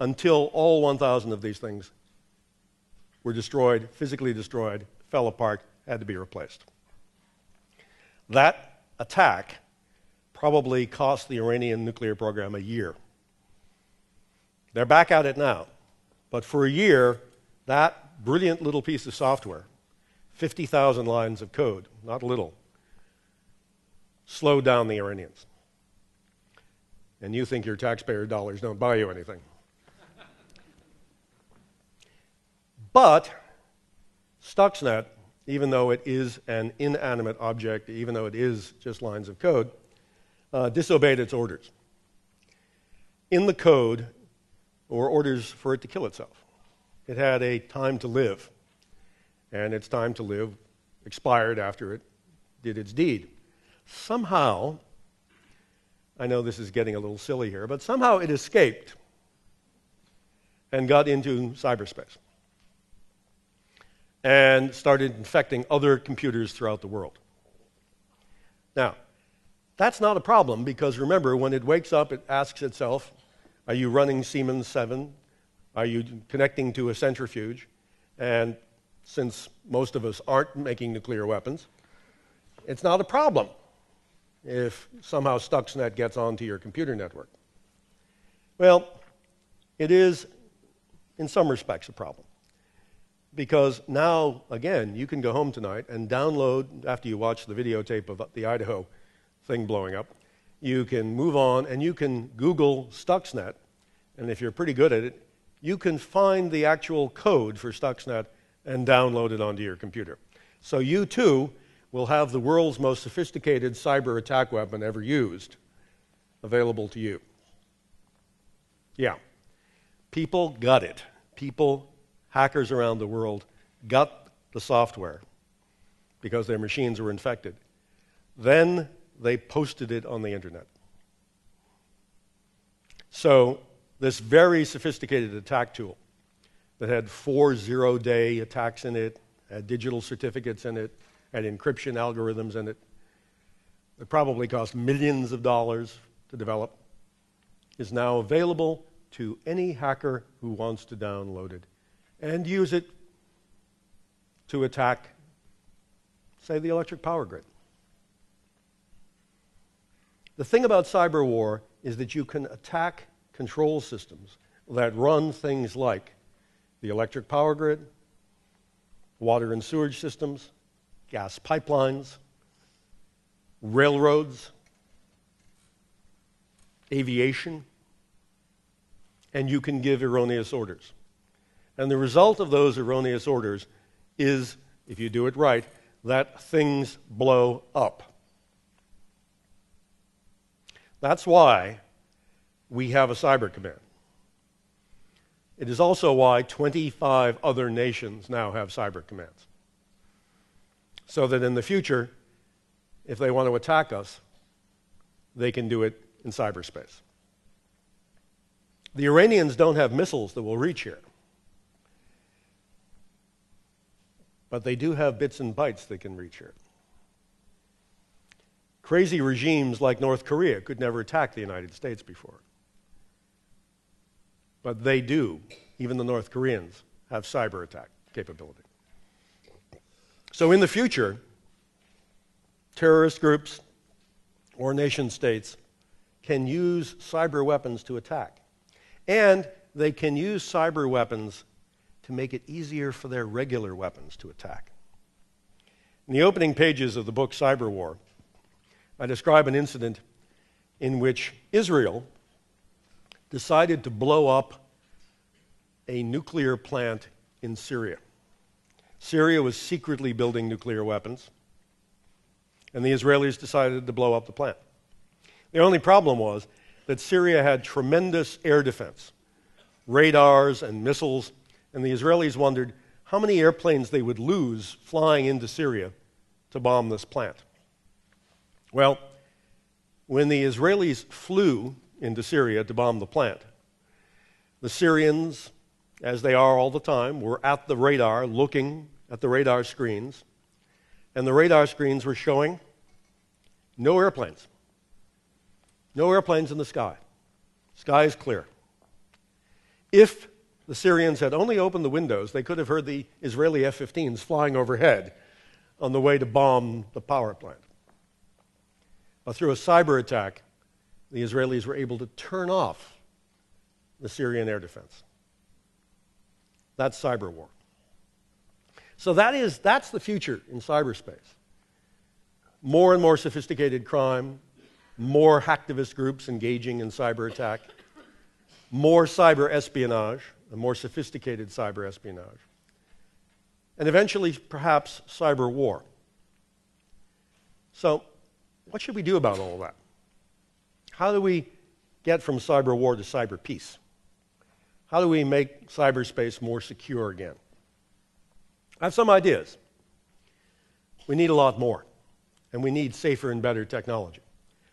until all 1,000 of these things were destroyed, physically destroyed, fell apart, had to be replaced. That attack probably cost the Iranian nuclear program a year. They're back at it now. But for a year, that brilliant little piece of software, 50,000 lines of code, not little, slowed down the Iranians. And you think your taxpayer dollars don't buy you anything. but Stuxnet even though it is an inanimate object, even though it is just lines of code, uh, disobeyed its orders. In the code were orders for it to kill itself. It had a time to live, and its time to live expired after it did its deed. Somehow, I know this is getting a little silly here, but somehow it escaped and got into cyberspace and started infecting other computers throughout the world. Now, that's not a problem because remember, when it wakes up, it asks itself, Are you running Siemens 7? Are you connecting to a centrifuge? And since most of us aren't making nuclear weapons, it's not a problem if somehow Stuxnet gets onto your computer network. Well, it is, in some respects, a problem because now, again, you can go home tonight and download, after you watch the videotape of the Idaho thing blowing up, you can move on and you can Google Stuxnet. And if you're pretty good at it, you can find the actual code for Stuxnet and download it onto your computer. So you too will have the world's most sophisticated cyber attack weapon ever used available to you. Yeah. People got it. People hackers around the world got the software because their machines were infected. Then they posted it on the internet. So, this very sophisticated attack tool that had four zero day attacks in it, had digital certificates in it, had encryption algorithms in it, it probably cost millions of dollars to develop, is now available to any hacker who wants to download it and use it to attack, say, the electric power grid. The thing about cyber war is that you can attack control systems that run things like the electric power grid, water and sewage systems, gas pipelines, railroads, aviation, and you can give erroneous orders. And the result of those erroneous orders is, if you do it right, that things blow up. That's why we have a cyber command. It is also why 25 other nations now have cyber commands. So that in the future, if they want to attack us, they can do it in cyberspace. The Iranians don't have missiles that will reach here. But they do have bits and bytes that can reach here. Crazy regimes like North Korea could never attack the United States before. But they do. Even the North Koreans have cyber attack capability. So in the future, terrorist groups or nation states can use cyber weapons to attack. And they can use cyber weapons make it easier for their regular weapons to attack. In the opening pages of the book Cyber War, I describe an incident in which Israel decided to blow up a nuclear plant in Syria. Syria was secretly building nuclear weapons, and the Israelis decided to blow up the plant. The only problem was that Syria had tremendous air defense, radars and missiles, and the Israelis wondered how many airplanes they would lose flying into Syria to bomb this plant. Well, when the Israelis flew into Syria to bomb the plant, the Syrians, as they are all the time, were at the radar looking at the radar screens, and the radar screens were showing no airplanes. No airplanes in the sky. Sky is clear. If the Syrians had only opened the windows, they could have heard the Israeli F 15s flying overhead on the way to bomb the power plant. But through a cyber attack, the Israelis were able to turn off the Syrian air defense. That's cyber war. So that is, that's the future in cyberspace. More and more sophisticated crime, more hacktivist groups engaging in cyber attack, more cyber espionage, a more sophisticated cyber espionage, and eventually, perhaps, cyber war. So, what should we do about all that? How do we get from cyber war to cyber peace? How do we make cyberspace more secure again? I have some ideas. We need a lot more, and we need safer and better technology.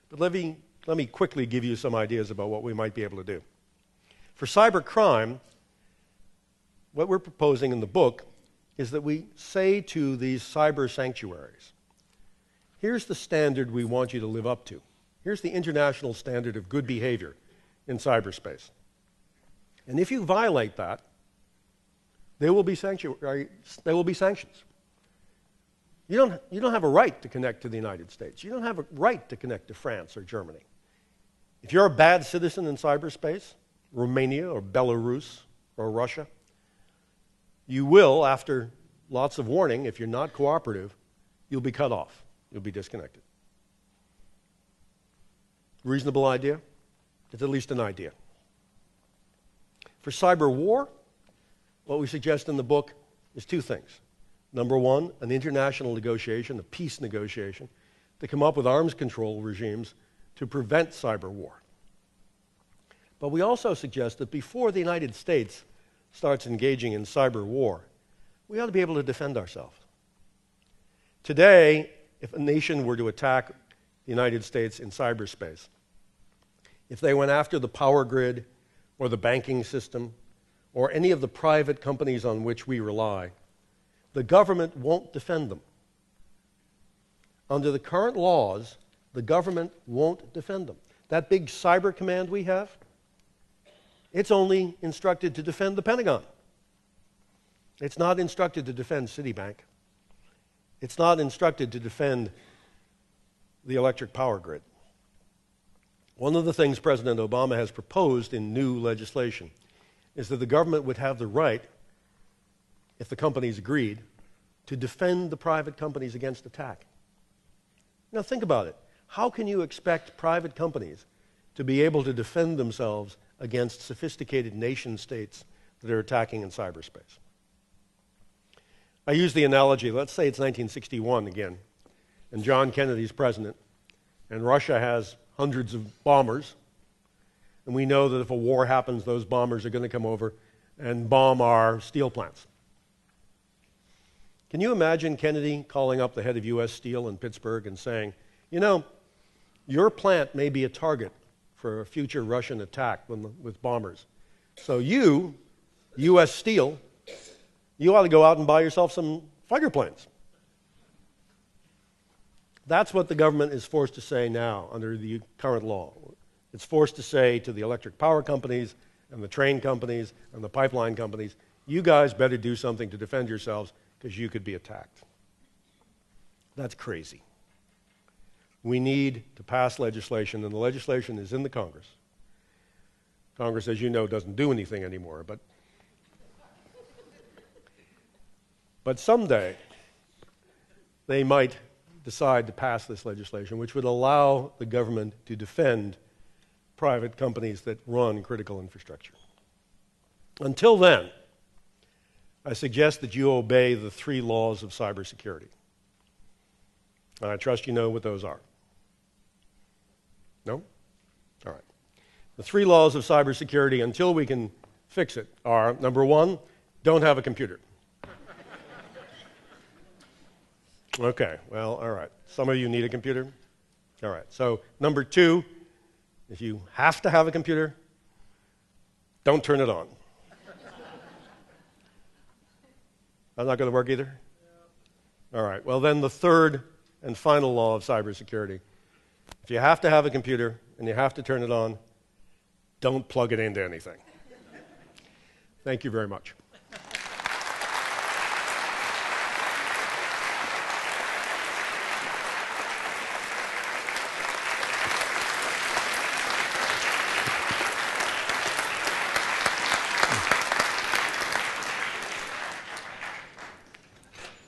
But let me, let me quickly give you some ideas about what we might be able to do. For cyber crime, what we're proposing in the book is that we say to these cyber sanctuaries, here's the standard we want you to live up to. Here's the international standard of good behavior in cyberspace. And if you violate that, there will be, sanctuary, there will be sanctions. You don't, you don't have a right to connect to the United States. You don't have a right to connect to France or Germany. If you're a bad citizen in cyberspace, Romania or Belarus or Russia, you will, after lots of warning, if you're not cooperative, you'll be cut off. You'll be disconnected. Reasonable idea? It's at least an idea. For cyber war, what we suggest in the book is two things. Number one, an international negotiation, a peace negotiation, to come up with arms control regimes to prevent cyber war. But we also suggest that before the United States starts engaging in cyber war, we ought to be able to defend ourselves. Today, if a nation were to attack the United States in cyberspace, if they went after the power grid or the banking system or any of the private companies on which we rely, the government won't defend them. Under the current laws, the government won't defend them. That big cyber command we have, it's only instructed to defend the Pentagon. It's not instructed to defend Citibank. It's not instructed to defend the electric power grid. One of the things President Obama has proposed in new legislation is that the government would have the right, if the companies agreed, to defend the private companies against attack. Now, think about it. How can you expect private companies to be able to defend themselves against sophisticated nation states that are attacking in cyberspace. I use the analogy let's say it's 1961 again, and John Kennedy's president, and Russia has hundreds of bombers, and we know that if a war happens, those bombers are going to come over and bomb our steel plants. Can you imagine Kennedy calling up the head of U.S. Steel in Pittsburgh and saying, you know, your plant may be a target for a future Russian attack with bombers. So you, U.S. Steel, you ought to go out and buy yourself some fighter planes. That's what the government is forced to say now under the current law. It's forced to say to the electric power companies and the train companies and the pipeline companies, you guys better do something to defend yourselves because you could be attacked. That's crazy. We need to pass legislation, and the legislation is in the Congress. Congress, as you know, doesn't do anything anymore, but but someday they might decide to pass this legislation, which would allow the government to defend private companies that run critical infrastructure. Until then, I suggest that you obey the three laws of cybersecurity. And I trust you know what those are. No? All right. The three laws of cybersecurity, until we can fix it, are number one, don't have a computer. Okay, well, all right. Some of you need a computer. All right. So, number two, if you have to have a computer, don't turn it on. That's not going to work either? All right. Well, then the third and final law of cybersecurity if you have to have a computer and you have to turn it on, don't plug it into anything. Thank you very much.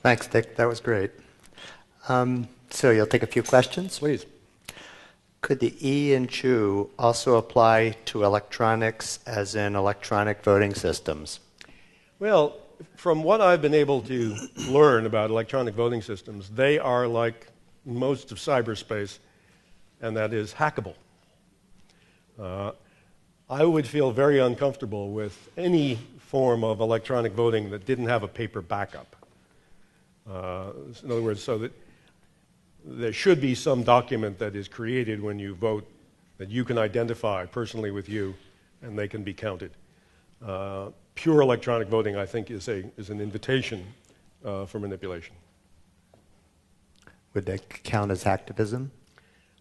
Thanks, Dick. That was great. Um, so you'll take a few questions? Please. Could the E in CHEW also apply to electronics, as in electronic voting systems? Well, from what I've been able to learn about electronic voting systems, they are like most of cyberspace, and that is hackable. Uh, I would feel very uncomfortable with any form of electronic voting that didn't have a paper backup. Uh, in other words, so that there should be some document that is created when you vote that you can identify personally with you and they can be counted. Uh, pure electronic voting, I think, is, a, is an invitation uh, for manipulation. Would that count as hacktivism?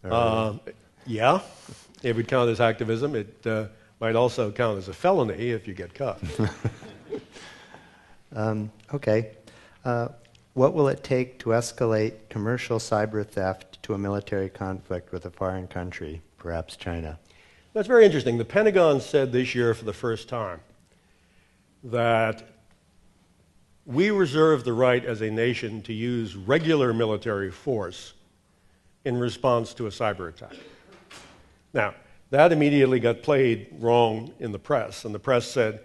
Uh, yeah, it would count as hacktivism. It uh, might also count as a felony if you get caught. um, okay. What will it take to escalate commercial cyber theft to a military conflict with a foreign country, perhaps China? That's very interesting. The Pentagon said this year for the first time that we reserve the right as a nation to use regular military force in response to a cyber attack. Now, that immediately got played wrong in the press, and the press said,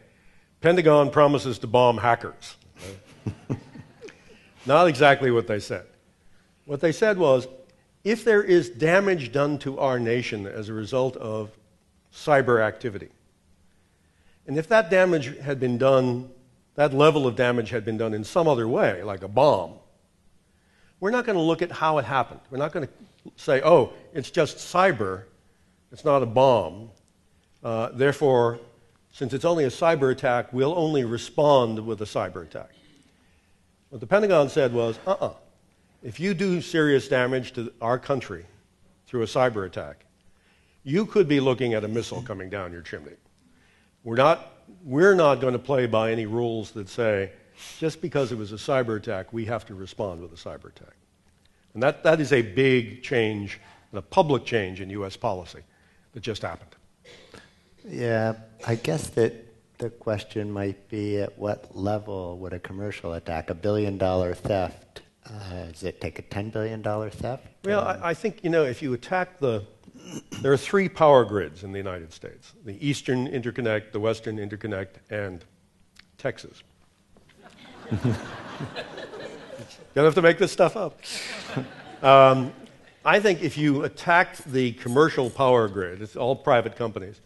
Pentagon promises to bomb hackers. Not exactly what they said. What they said was if there is damage done to our nation as a result of cyber activity, and if that damage had been done, that level of damage had been done in some other way, like a bomb, we're not going to look at how it happened. We're not going to say, oh, it's just cyber, it's not a bomb. Uh, therefore, since it's only a cyber attack, we'll only respond with a cyber attack. What the Pentagon said was uh uh-uh. uh if you do serious damage to our country through a cyber attack, you could be looking at a missile coming down your chimney. We're not, we're not going to play by any rules that say just because it was a cyber attack, we have to respond with a cyber attack. And that, that is a big change, a public change in U.S. policy that just happened. Yeah, I guess that the question might be at what level would a commercial attack, a billion dollar theft, uh, does it take a $10 billion theft? Well, I, I, think, you know, if you attack the. There are three power grids in the United States the Eastern Interconnect, the Western Interconnect, and Texas. You don't have to make this stuff up. Um, I think if you attacked the commercial power grid, it's all private companies,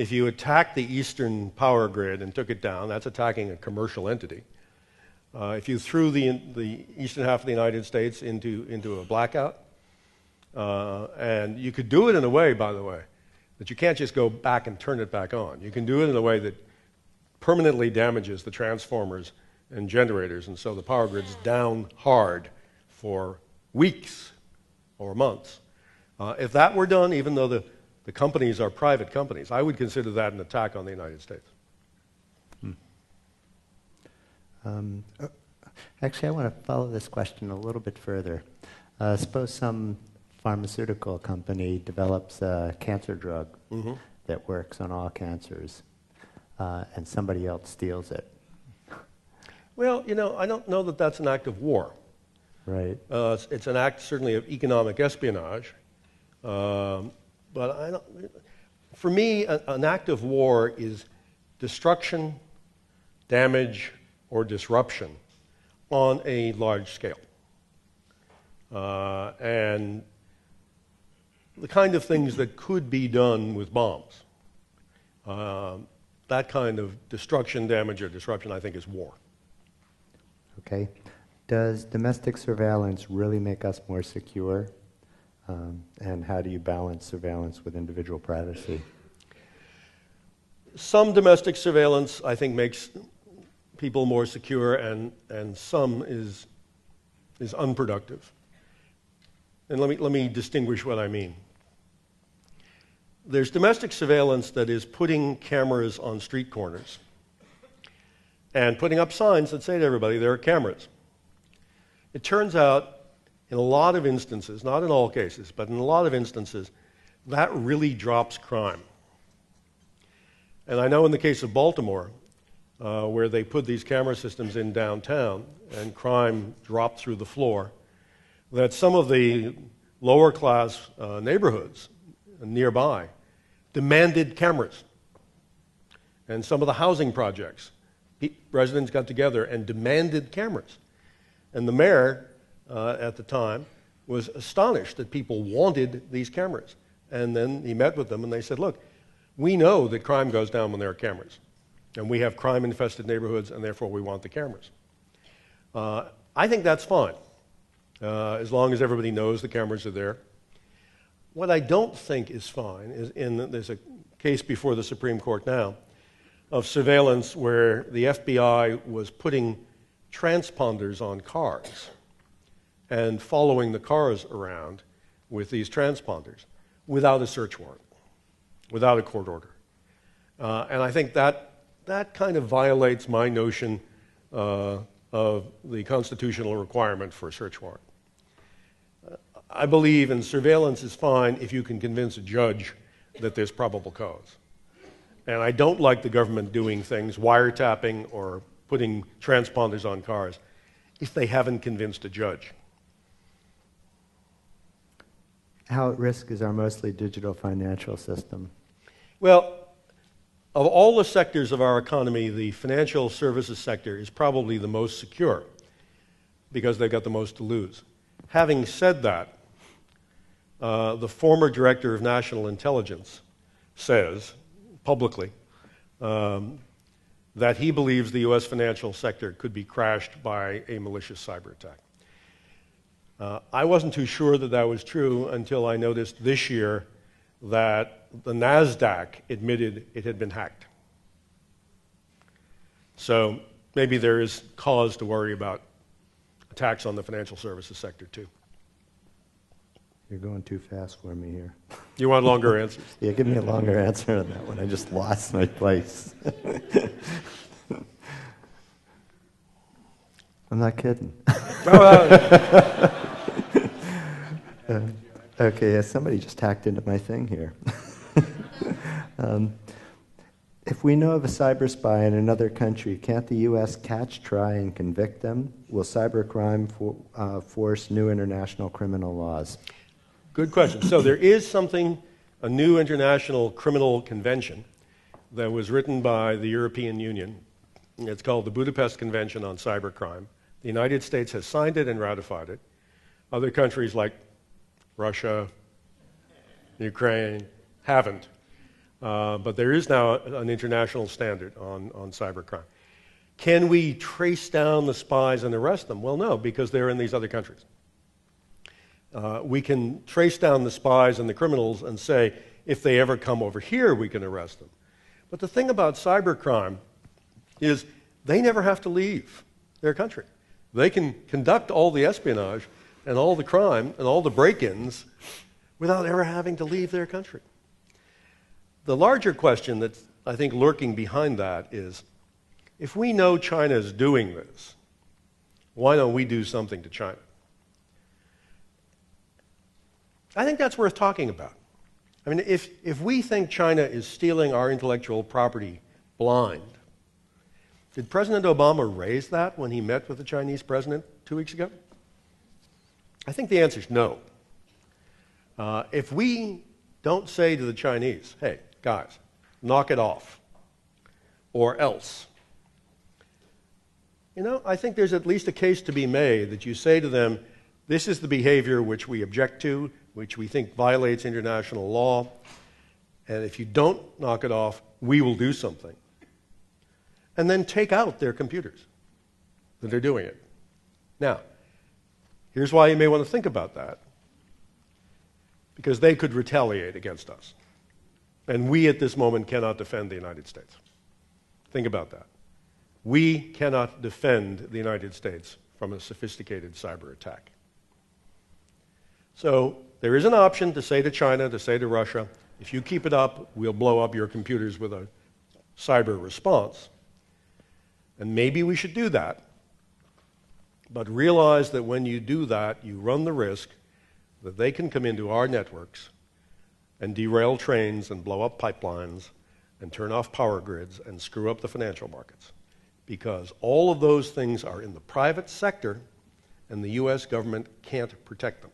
if you attack the eastern power grid and took it down, that's attacking a commercial entity. Uh, if you threw the, the eastern half of the United States into, into a blackout, uh, and you could do it in a way, by the way, that you can't just go back and turn it back on. You can do it in a way that permanently damages the transformers and generators, and so the power grid's down hard for weeks or months. Uh, if that were done, even though the, the companies are private companies, I would consider that an attack on the United States. Hmm. Um, uh, actually, I want to follow this question a little bit further. Uh, suppose some pharmaceutical company develops a cancer drug mm-hmm. that works on all cancers, uh, and somebody else steals it. Well, you know, I don't know that that's an act of war. Right. Uh, it's, it's, an act certainly of economic espionage. Um, but for me, an act of war is destruction, damage, or disruption on a large scale. Uh, and the kind of things that could be done with bombs. Uh, that kind of destruction, damage, or disruption, I think, is war. Okay. Does domestic surveillance really make us more secure? Um, and how do you balance surveillance with individual privacy? Some domestic surveillance, I think, makes people more secure, and, and some is, is unproductive. And let me, let me distinguish what I mean. There's domestic surveillance that is putting cameras on street corners and putting up signs that say to everybody, there are cameras. It turns out, in a lot of instances, not in all cases, but in a lot of instances, that really drops crime. And I know in the case of Baltimore, uh, where they put these camera systems in downtown and crime dropped through the floor, that some of the lower class uh, neighborhoods nearby demanded cameras. And some of the housing projects, residents got together and demanded cameras. And the mayor uh, at the time was astonished that people wanted these cameras. And then he met with them and they said, Look, we know that crime goes down when there are cameras. And we have crime infested neighborhoods, and therefore we want the cameras. Uh, I think that's fine, uh, as long as everybody knows the cameras are there. What I don't think is fine is in there's a case before the Supreme Court now of surveillance where the FBI was putting transponders on cars and following the cars around with these transponders without a search warrant, without a court order. Uh, and I think that, that kind of violates my notion uh, of the constitutional requirement for a search warrant. Uh, I believe in surveillance is fine if you can convince a judge that there's probable cause. And I don't like the government doing things, wiretapping or putting transponders on cars if they haven't convinced a judge. How at risk is our mostly digital financial system? Well, of all the sectors of our economy, the financial services sector is probably the most secure because they've got the most to lose. Having said that, uh, the former director of national intelligence says publicly um, that he believes the U.S. financial sector could be crashed by a malicious cyber attack. Uh, I wasn't too sure that that was true until I noticed this year that the NASDAQ admitted it had been hacked. So maybe there is cause to worry about attacks on the financial services sector too. You're going too fast for me here. You want longer answers? yeah, give me a longer answer on that one. I just lost my place. I'm not kidding. uh, okay, yeah, somebody just hacked into my thing here. um, if we know of a cyber spy in another country, can't the U.S. catch, try, and convict them? Will cybercrime for, uh, force new international criminal laws? Good question. So there is something, a new international criminal convention that was written by the European Union. It's called the Budapest Convention on Cybercrime, The United States has signed it and ratified it. Other countries like Russia, Ukraine haven't. Uh, but there is now an international standard on, on cybercrime. Can we trace down the spies and arrest them? Well, no, because they're in these other countries. Uh, we can trace down the spies and the criminals and say, if they ever come over here, we can arrest them. But the thing about cybercrime is they never have to leave their country. They can conduct all the espionage and all the crime and all the break ins without ever having to leave their country. The larger question that's, I think, lurking behind that is if we know China is doing this, why don't we do something to China? I think that's worth talking about. I mean, if, if we think China is stealing our intellectual property blind, did President Obama raise that when he met with the Chinese president two weeks ago? I think the answer is no. Uh, if we don't say to the Chinese, hey, guys, knock it off, or else, you know, I think there's at least a case to be made that you say to them, this is the behavior which we object to, which we think violates international law, and if you don't knock it off, we will do something. And then take out their computers that they're doing it. Now, here's why you may want to think about that because they could retaliate against us. And we at this moment cannot defend the United States. Think about that. We cannot defend the United States from a sophisticated cyber attack. So there is an option to say to China, to say to Russia, if you keep it up, we'll blow up your computers with a cyber response. And maybe we should do that. But realize that when you do that, you run the risk that they can come into our networks and derail trains and blow up pipelines and turn off power grids and screw up the financial markets. Because all of those things are in the private sector, and the U.S. government can't protect them.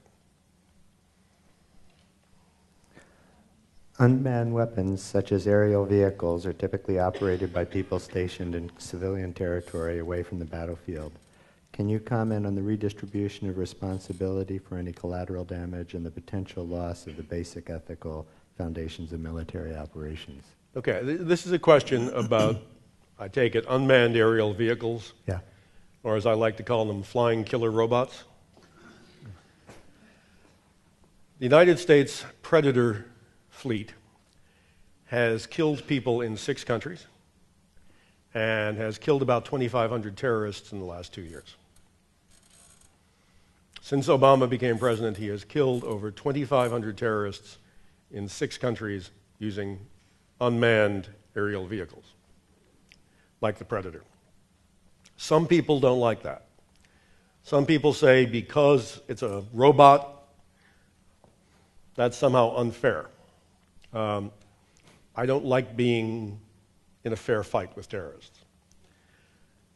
Unmanned weapons, such as aerial vehicles, are typically operated by people stationed in civilian territory away from the battlefield. Can you comment on the redistribution of responsibility for any collateral damage and the potential loss of the basic ethical foundations of military operations? Okay, th- this is a question about, I take it, unmanned aerial vehicles, Yeah. or as I like to call them, flying killer robots. The United States Predator fleet has killed people in six countries and has killed about 2,500 terrorists in the last two years. Since Obama became president, he has killed over 2,500 terrorists in six countries using unmanned aerial vehicles, like the Predator. Some people don't like that. Some people say because it's a robot, that's somehow unfair. Um, I don't like being in a fair fight with terrorists.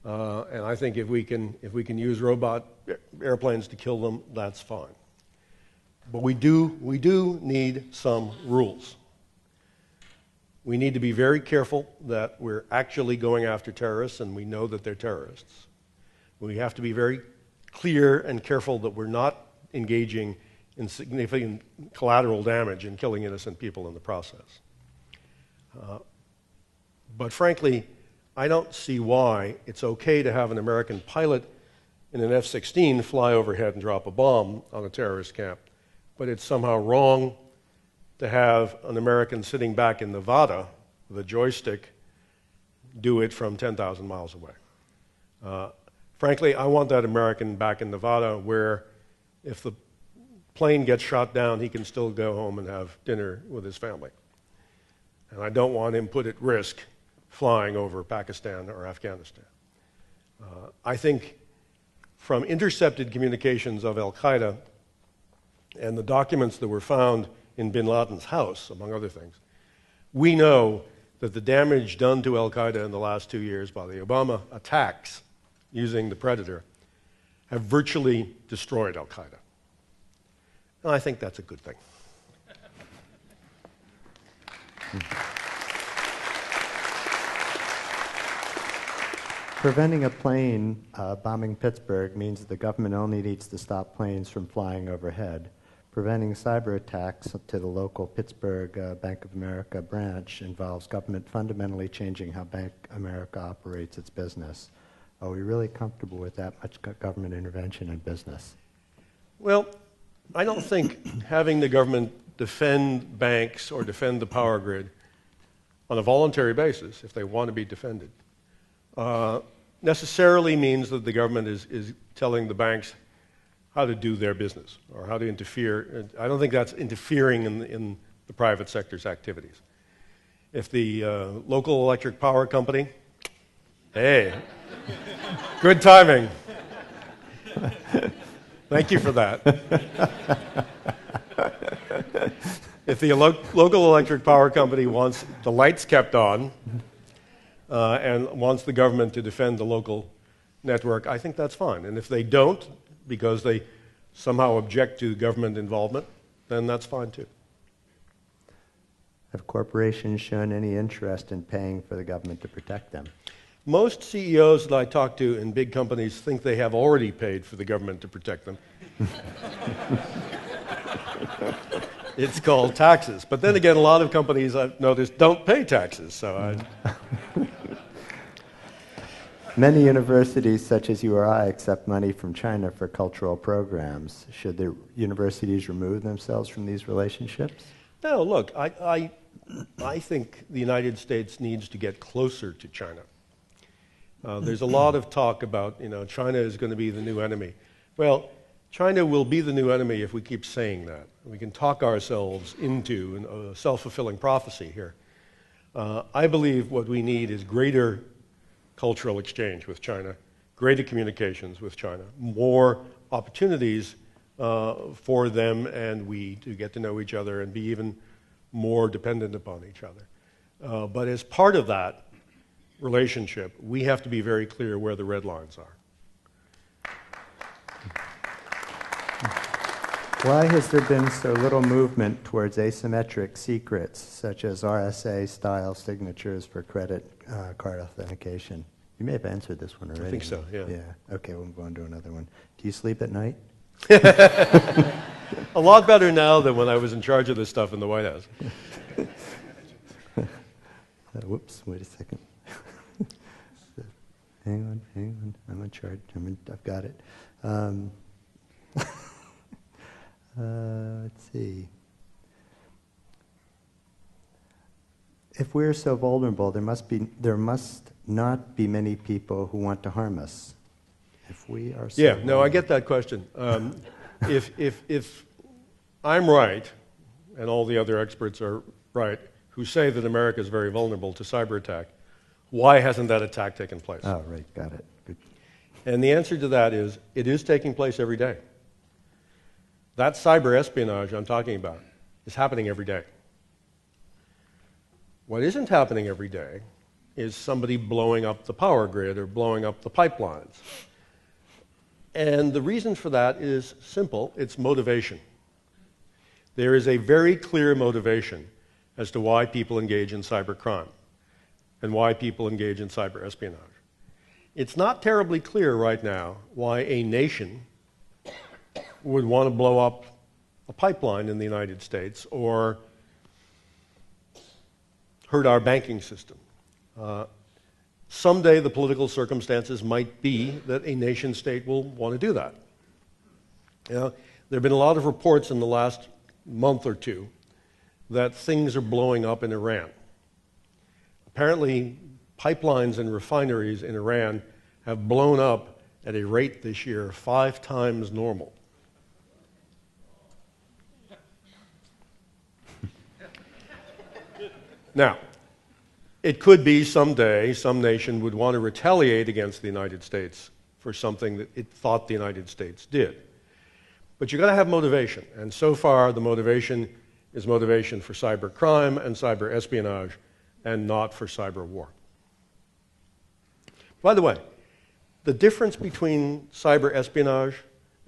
Uh, and I think if we, can, if we can use robot airplanes to kill them, that's fine. But we do, we do need some rules. We need to be very careful that we're actually going after terrorists and we know that they're terrorists. We have to be very clear and careful that we're not engaging in significant collateral damage and killing innocent people in the process. Uh, but frankly, I don't see why it's okay to have an American pilot in an F 16 fly overhead and drop a bomb on a terrorist camp, but it's somehow wrong to have an American sitting back in Nevada with a joystick do it from 10,000 miles away. Uh, frankly, I want that American back in Nevada where if the plane gets shot down, he can still go home and have dinner with his family. And I don't want him put at risk flying over Pakistan or Afghanistan. Uh, I think from intercepted communications of Al Qaeda and the documents that were found in bin Laden's house, among other things, we know that the damage done to Al Qaeda in the last two years by the Obama attacks using the Predator have virtually destroyed Al Qaeda. And I think that's a good thing. Preventing a plane uh, bombing Pittsburgh means the government only needs to stop planes from flying overhead. Preventing cyber attacks to the local Pittsburgh uh, Bank of America branch involves government fundamentally changing how Bank America operates its business. Are we really comfortable with that much government intervention in business? Well, I don't think having the government defend banks or defend the power grid on a voluntary basis, if they want to be defended, uh, necessarily means that the government is, is telling the banks how to do their business or how to interfere. I don't think that's interfering in, in the private sector's activities. If the uh, local electric power company, hey, good timing. Thank you for that. if the lo- local electric power company wants the lights kept on uh, and wants the government to defend the local network, I think that's fine. And if they don't, because they somehow object to government involvement, then that's fine too. Have corporations shown any interest in paying for the government to protect them? Most CEOs that I talk to in big companies think they have already paid for the government to protect them. it's called taxes. But then again, a lot of companies I've noticed don't pay taxes. So I. Many universities, such as URI, accept money from China for cultural programs. Should the universities remove themselves from these relationships? No, look, I, I, I think the United States needs to get closer to China. Uh, there's a lot of talk about, you know, China is going to be the new enemy. Well, China will be the new enemy if we keep saying that. We can talk ourselves into a self fulfilling prophecy here. Uh, I believe what we need is greater cultural exchange with China, greater communications with China, more opportunities uh, for them and we to get to know each other and be even more dependent upon each other. Uh, but as part of that relationship, we have to be very clear where the red lines are. Why has there been so little movement towards asymmetric secrets, such as RSA style signatures for credit uh, card authentication? You may have answered this one already. I think so, yeah. Yeah. Okay, we'll move on to another one. Do you sleep at night? a lot better now than when I was in charge of this stuff in the White House. uh, whoops, wait a second. hang on, hang on. I'm in charge. I'm in, I've got it. Um, uh, let's see. If we're so vulnerable, there must be there must not be many people who want to harm us. If we are so yeah, no, I get that question. Um, if if if I'm right, and all the other experts are right, who say that America is very vulnerable to cyber attack, why hasn't that attack taken place? Oh, right, got it. Good. And the answer to that is it is taking place every day. That cyber espionage I'm talking about is happening every day. What isn't happening every day is somebody blowing up the power grid or blowing up the pipelines. And the reason for that is simple it's motivation. There is a very clear motivation as to why people engage in cybercrime and why people engage in cyber espionage. It's not terribly clear right now why a nation would want to blow up a pipeline in the United States or hurt our banking system. Uh, someday the political circumstances might be that a nation state will want to do that. You know, there have been a lot of reports in the last month or two that things are blowing up in Iran. Apparently, pipelines and refineries in Iran have blown up at a rate this year five times normal. Now, it could be someday some nation would want to retaliate against the United States for something that it thought the United States did. But you've got to have motivation. And so far, the motivation is motivation for cyber crime and cyber espionage and not for cyber war. By the way, the difference between cyber espionage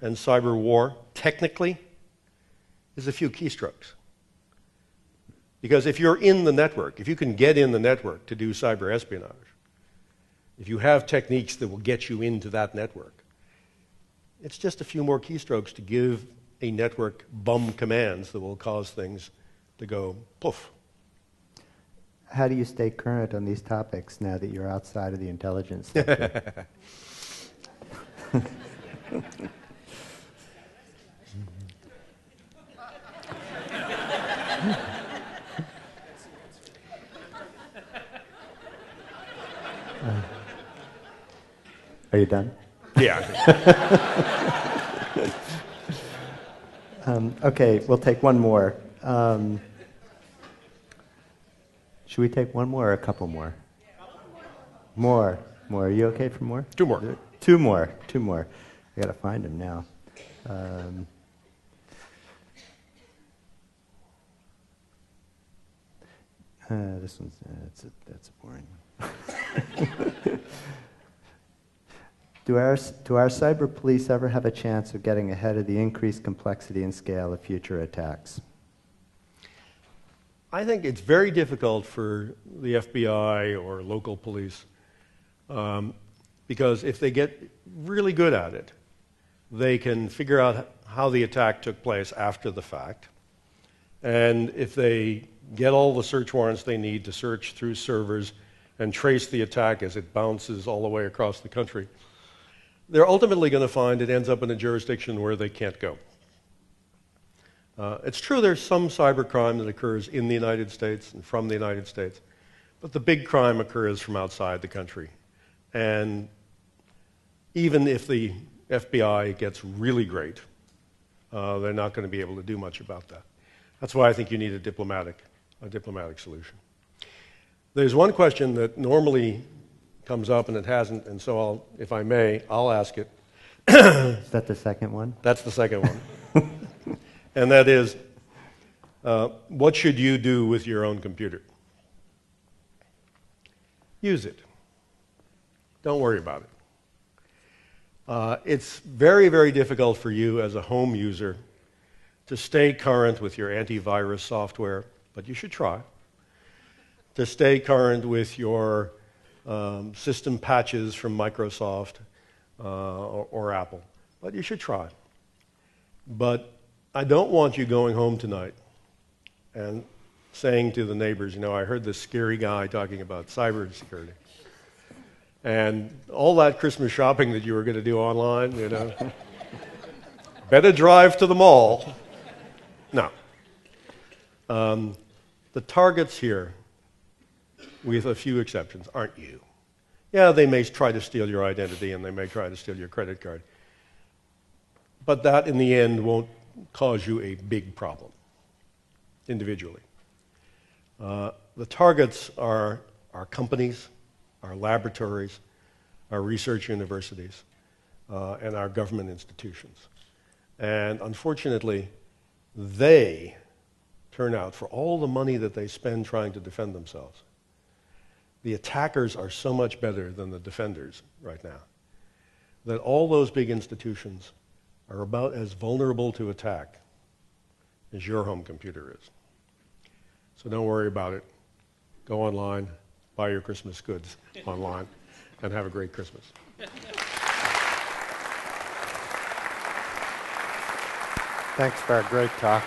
and cyber war, technically, is a few keystrokes. Because if you're in the network, if you can get in the network to do cyber espionage, if you have techniques that will get you into that network, it's just a few more keystrokes to give a network bum commands that will cause things to go poof. How do you stay current on these topics now that you're outside of the intelligence sector? Uh, are you done? Yeah. Um, okay, we'll take one more. Um, should we take one more or a couple more? More. More. Are you okay for more? Two more. Two more. Two more. I got to find them now. Um, uh, this one's uh, that's a, that's boring. Do our do our cyber police ever have a chance of getting ahead of the increased complexity and scale of future attacks? I think it's very difficult for the FBI or local police um, because if they get really good at it, they can figure out how the attack took place after the fact. And if they get all the search warrants they need to search through servers and trace the attack as it bounces all the way across the country, they're ultimately going to find it ends up in a jurisdiction where they can't go. Uh, it's true there's some cybercrime that occurs in the United States and from the United States, but the big crime occurs from outside the country. And even if the FBI gets really great, uh, they're not going to be able to do much about that. That's why I think you need a diplomatic, a diplomatic solution. There's one question that normally comes up and it hasn't, and so I'll, if I may, I'll ask it. Is that the second one? That's the second one and that is uh, what should you do with your own computer? Use it. Don't worry about it. Uh, it's very, very difficult for you as a home user to stay current with your antivirus software, but you should try. To stay current with your um, system patches from Microsoft uh, or, or Apple, but you should try. But I don't want you going home tonight and saying to the neighbors, you know, I heard this scary guy talking about cybersecurity. And all that Christmas shopping that you were going to do online, you know, better drive to the mall. No. Um, the targets here, with a few exceptions, aren't you. Yeah, they may try to steal your identity and they may try to steal your credit card. But that, in the end, won't cause you a big problem individually. Uh, the targets are our companies, our laboratories, our research universities, uh, and our government institutions. And unfortunately, they turn out, for all the money that they spend trying to defend themselves, the attackers are so much better than the defenders right now that all those big institutions are about as vulnerable to attack as your home computer is. So don't worry about it. Go online, buy your Christmas goods online, and have a great Christmas. Thanks for a great talk.